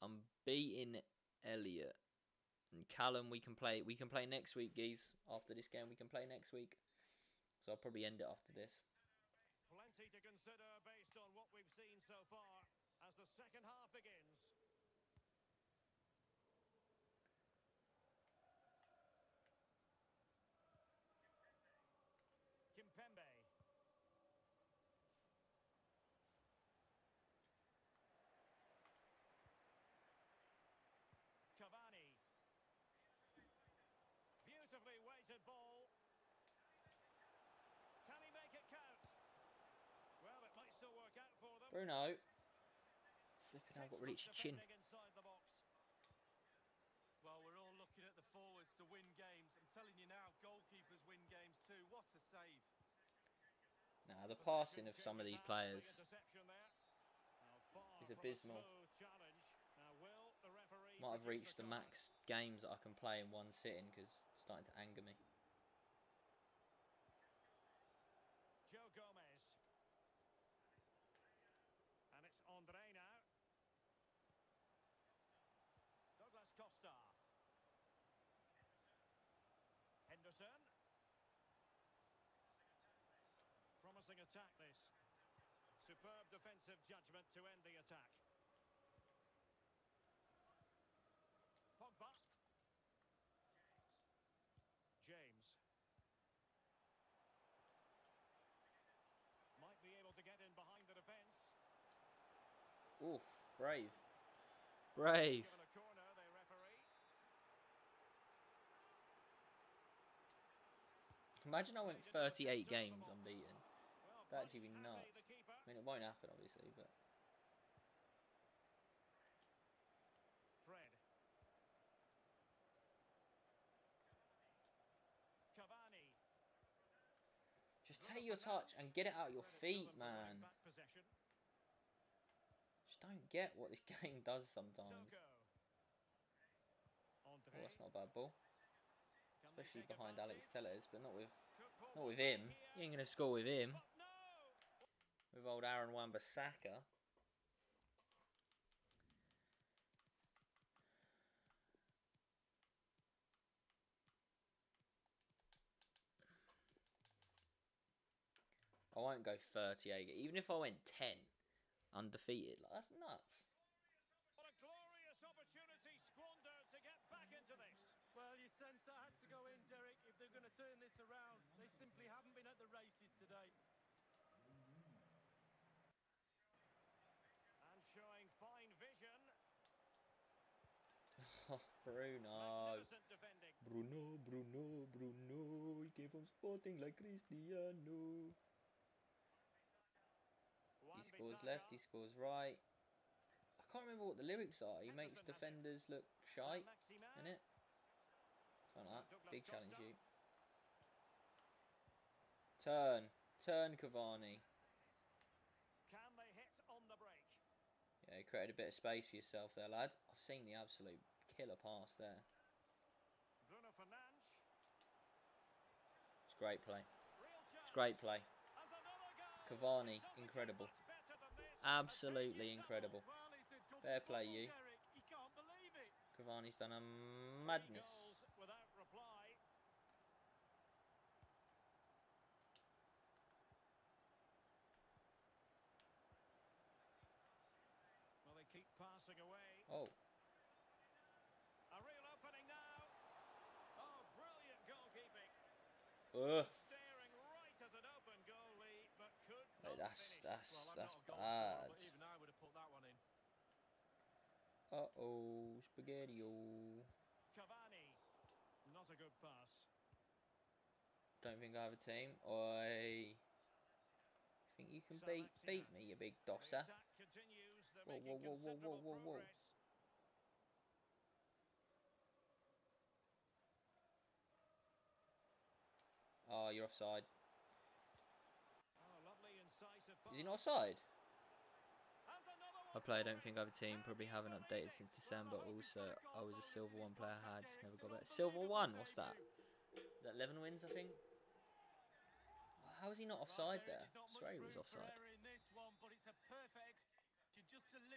I'm beating Elliot and Callum. We can play. We can play next week, geez. After this game, we can play next week. So I'll probably end it after this. Plenty to consider based on what we've seen so far as the second half begins. Kimpembe. Cavani. Beautifully weighted ball. Can he make it count? Well, it might still work out for them. Bruno. Flipping, I've got really itchy chin. Well, we're all looking at the forwards to win games. I'm telling you now, goalkeepers win games too. What a save. Nah, the passing of some of these players. interception there. Now far is abysmal. Now Might have reached the max games that I can play in one sitting because it's starting to anger me. Joe Gomez. And it's Andre now. Douglas Costa. Henderson. Promising attack this. Superb defensive judgment to end the attack. Pogba. James. Might be able to get in behind the defence. Oof, brave. Brave. Corner. Imagine I went 38 games unbeaten. That'd actually be nuts. I mean, it won't happen, obviously, but Fred. Cavani. just take your touch and get it out of your feet, them for winning man. Just don't get what this (laughs) game does sometimes. Oh, that's not a bad ball, especially behind Alex? Telles, but not with not with him. You ain't gonna score with him. With old Aaron Wan-Bissaka. I won't go 38. Even if I went 10 undefeated, like, that's nuts. What a glorious opportunity squandered to get back into this. Well, you sense that had to go in, Derek, if they're going to turn this around. They simply haven't been at the races today. And showing fine vision. (laughs) Oh, Bruno. Bruno, Bruno, Bruno. He came from Sporting like Cristiano. He scores left, he scores right. I can't remember what the lyrics are. He makes defenders look shite, innit? Something like that. Big challenge you. Turn. Turn Cavani. Can they hit on the break? Yeah, you created a bit of space for yourself there, lad. I've seen the absolute killer pass there. Bruno Fernandes. It's great play. It's great play. And another goal. Cavani, incredible. much better than this. Absolutely incredible. Well, it's a double Fair play, you. Derek. He can't believe it. Cavani's done a madness. goals without reply. Well, they keep passing away. Oh, A real opening now. Oh, brilliant goalkeeping. ugh. Staring right at an open goalie, but Hey, that's that's Well, that's goal bad. but even I would have put that one in. Uh oh, spaghetti. Cavani. Not a good pass. Don't think I have a team. I think you can beat beat me, you big dosser. attack continues. They're Whoa, whoa, whoa, whoa, whoa, whoa, whoa. progress. Oh, you're offside. Oh, lovely incisive Is he not offside? And another I play. I don't think I have a team. Probably haven't updated since December. Also, I was a silver one player. I just never got better. Silver one. What's that? Is that 11 wins, I think. How is he not offside there? I swear he was offside.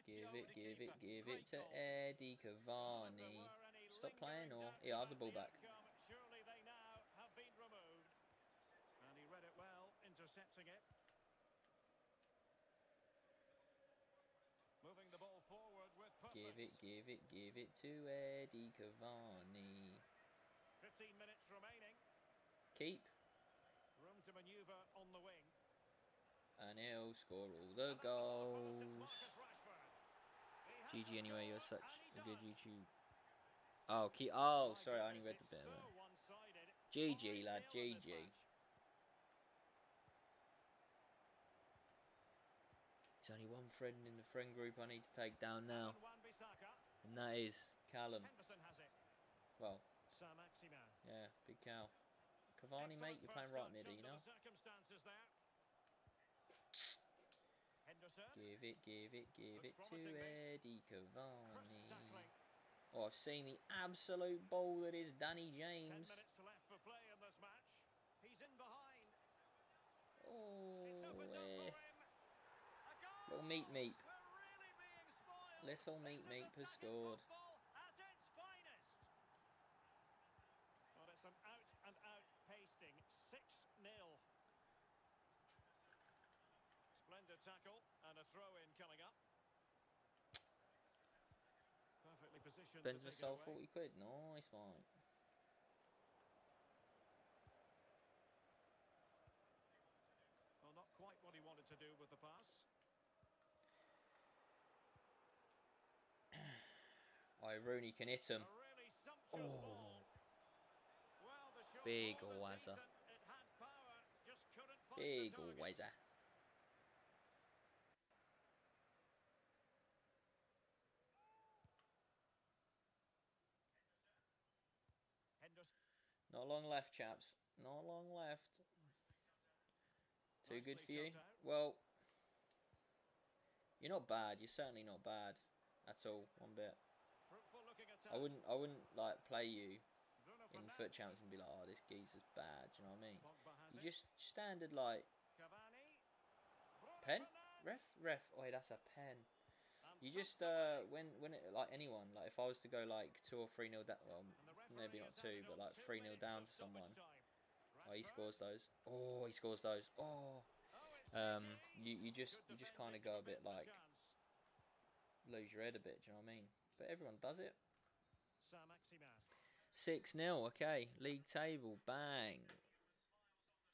Give it, give it, give it to Eddie Cavani. Stop playing or yeah, I have the ball back. Surely they now have been removed. And he read it well, intercepting it. Moving the ball forward with purpose. Give it, give it, give it to Eddie Cavani. 15 minutes remaining. Keep, Room to manoeuvre on the wing. and he'll score all the And that ball across to goals. Marcus Rashford. He has GG anyway, you're such a good. YouTube. Oh, keep. Oh, sorry, I only read the bit so. GG, lad, GG. There's only one friend in the friend group I need to take down now, And that is Callum. Henderson has it. Well, yeah, big cow. Cavani, mate, you're playing right mid, you know? the circumstances there. Give it, give it, give it to. Eddie Cavani. Oh, I've seen the absolute ball that is Danny James. minutes left for play in this match. He's in behind. Oh, It's opened up for eh. him. A goal. little meat meat. We're really being spoiled. Little meat meat has scored. football At its finest. Well, it's an out and out pasting. 6 0. Splendid tackle and a throw in coming up. Perfectly positioned. to Benzema take sold 40 quid. Nice, mate. Well, not quite what he wanted to do with the pass. Rooney can hit him. A really sumptuous Oh. ball. Well, the shot Big wazza. decent. It had power, just couldn't Big the target. whizzer. Henderson. Not long left, chaps. Not long left. Too good for you? Well, you're not bad. You're certainly not bad at all. One bit. I wouldn't. I wouldn't like play you in foot champs and be like, oh, this geezer's bad. Do you know what I mean? You just standard like pen. Ref, ref. Oh, that's a pen. You just uh when when it like anyone like if I was to go like two or three nil down well maybe not two but like three nil down to someone oh he scores those oh he scores those oh Oh, um you you just you just kind of go a bit like lose your head a bit do you know what I mean but everyone does it 6 0, okay. League table, bang.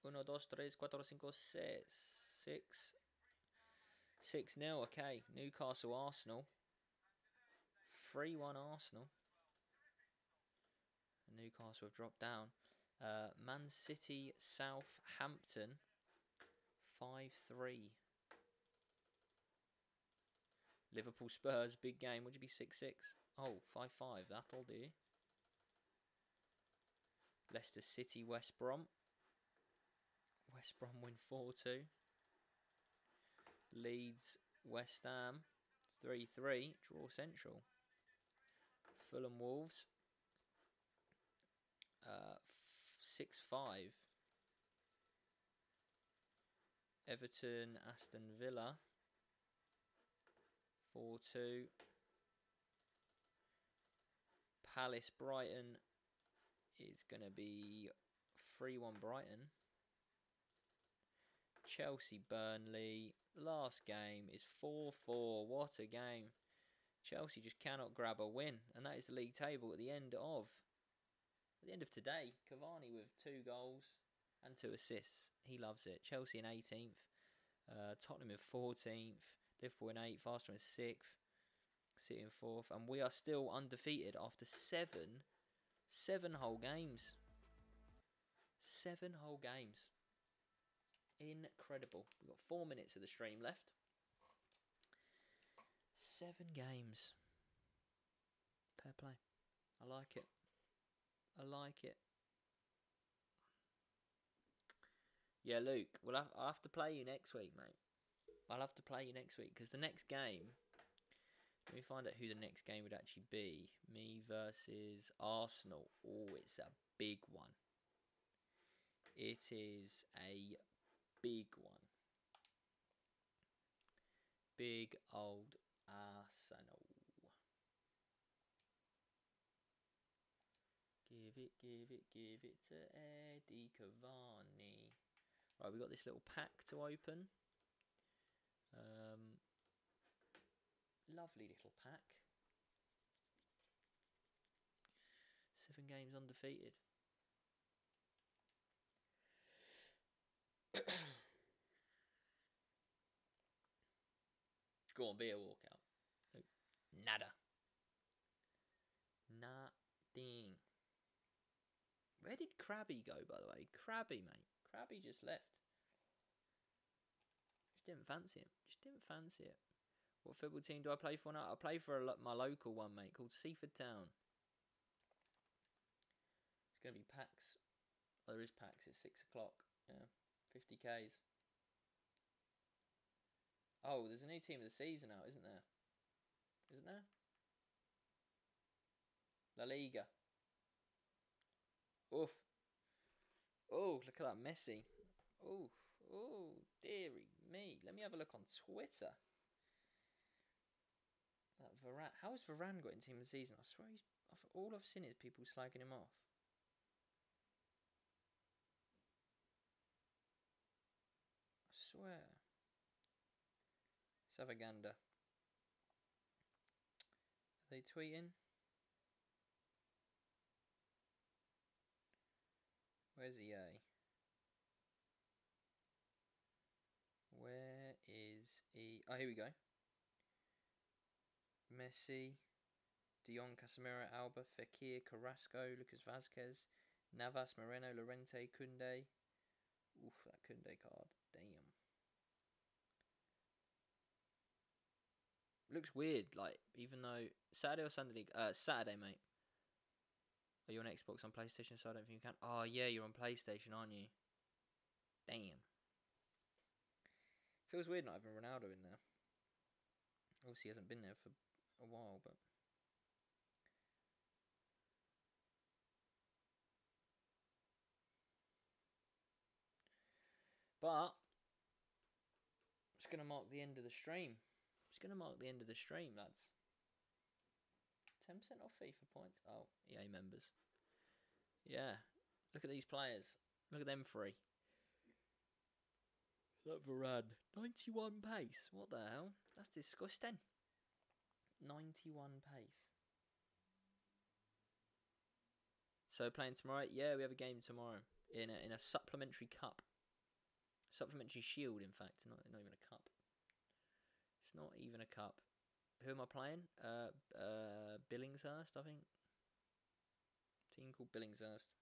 1, 2, 3, 4, 5, 6. 6. 6 0, okay. Newcastle Arsenal. 3 1 Arsenal. Newcastle have dropped down. Uh, Man City Southampton. 5 3. Liverpool Spurs, big game. Would you be 6 6? Oh, 5 5. That'll do. Leicester City, West Brom. West Brom win 4 2. Leeds, West Ham, 3 3. Draw Central. Fulham Wolves, uh, 6 5. Everton, Aston Villa, 4 2. Palace, Brighton is going to be 3 1 Brighton. Chelsea Burnley. Last game is 4 4. What a game. Chelsea just cannot grab a win. And that is the league table at the end of at the end of today. Cavani with two goals and two assists. He loves it. Chelsea in 18th. Uh, Tottenham in 14th. Liverpool in 8th. Arsenal in 6th. City in 4th. And we are still undefeated after seven, seven whole games. Seven whole games. Incredible. We've got four minutes of the stream left. Seven games. Fair play. I like it. I like it. Yeah, Luke. Well, I'll have to play you next week, mate. I'll have to play you next week because the next game. Let me find out who the next game would actually be. Me versus Arsenal. Oh, it's a big one. It is a big one. Big old Arsenal. Give it, give it, give it to Eddie Cavani. Right, we got this little pack to open. Um, lovely little pack. Seven games undefeated. (coughs) Go on, be a walkout. Nope. Nada. Nothing. Where did Krabby go, by the way? Krabby, mate. Krabby just left. Just didn't fancy it. Just didn't fancy it. What football team do I play for now? I play for a, my local one, mate, called Seaford Town. It's going to be packs. Oh, there is packs. It's 6 o'clock. Yeah. 50 Ks. Oh, there's a new team of the season out, isn't there? Isn't there? La Liga. Oof. Oh, look at that Messi. Oof. Oh, dearie me. Let me have a look on Twitter. Uh, that Varane. How has Varane got team of the season? I swear he's. All I've seen is people slagging him off. I swear. Savaganda. Are they tweeting? Where's EA? Where is E? Oh, here we go. Messi, De Jong, Casemiro, Alba, Fekir, Carrasco, Lucas Vazquez, Navas, Moreno, Llorente, Koundé. Oof, that Koundé card. Damn. Looks weird, like, even though... Saturday or Sunday League? Uh, Saturday, mate. Are you on Xbox on PlayStation? So I don't think you can. Oh, yeah, you're on PlayStation, aren't you? Damn. Feels weird not having Ronaldo in there. Obviously, he hasn't been there for a while, but. But. It's going to mark the end of the stream. It's going to mark the end of the stream, lads. 10% off FIFA points. Oh, EA members. Yeah. Look at these players. Look at them three. That Varane. 91 pace. What the hell? That's disgusting. 91 pace. So playing tomorrow? Yeah, we have a game tomorrow in a, in a supplementary cup. Supplementary shield, in fact. Not, not even a cup. It's not even a cup. Who am I playing? Uh, uh, Billingshurst, I think. Team called Billingshurst.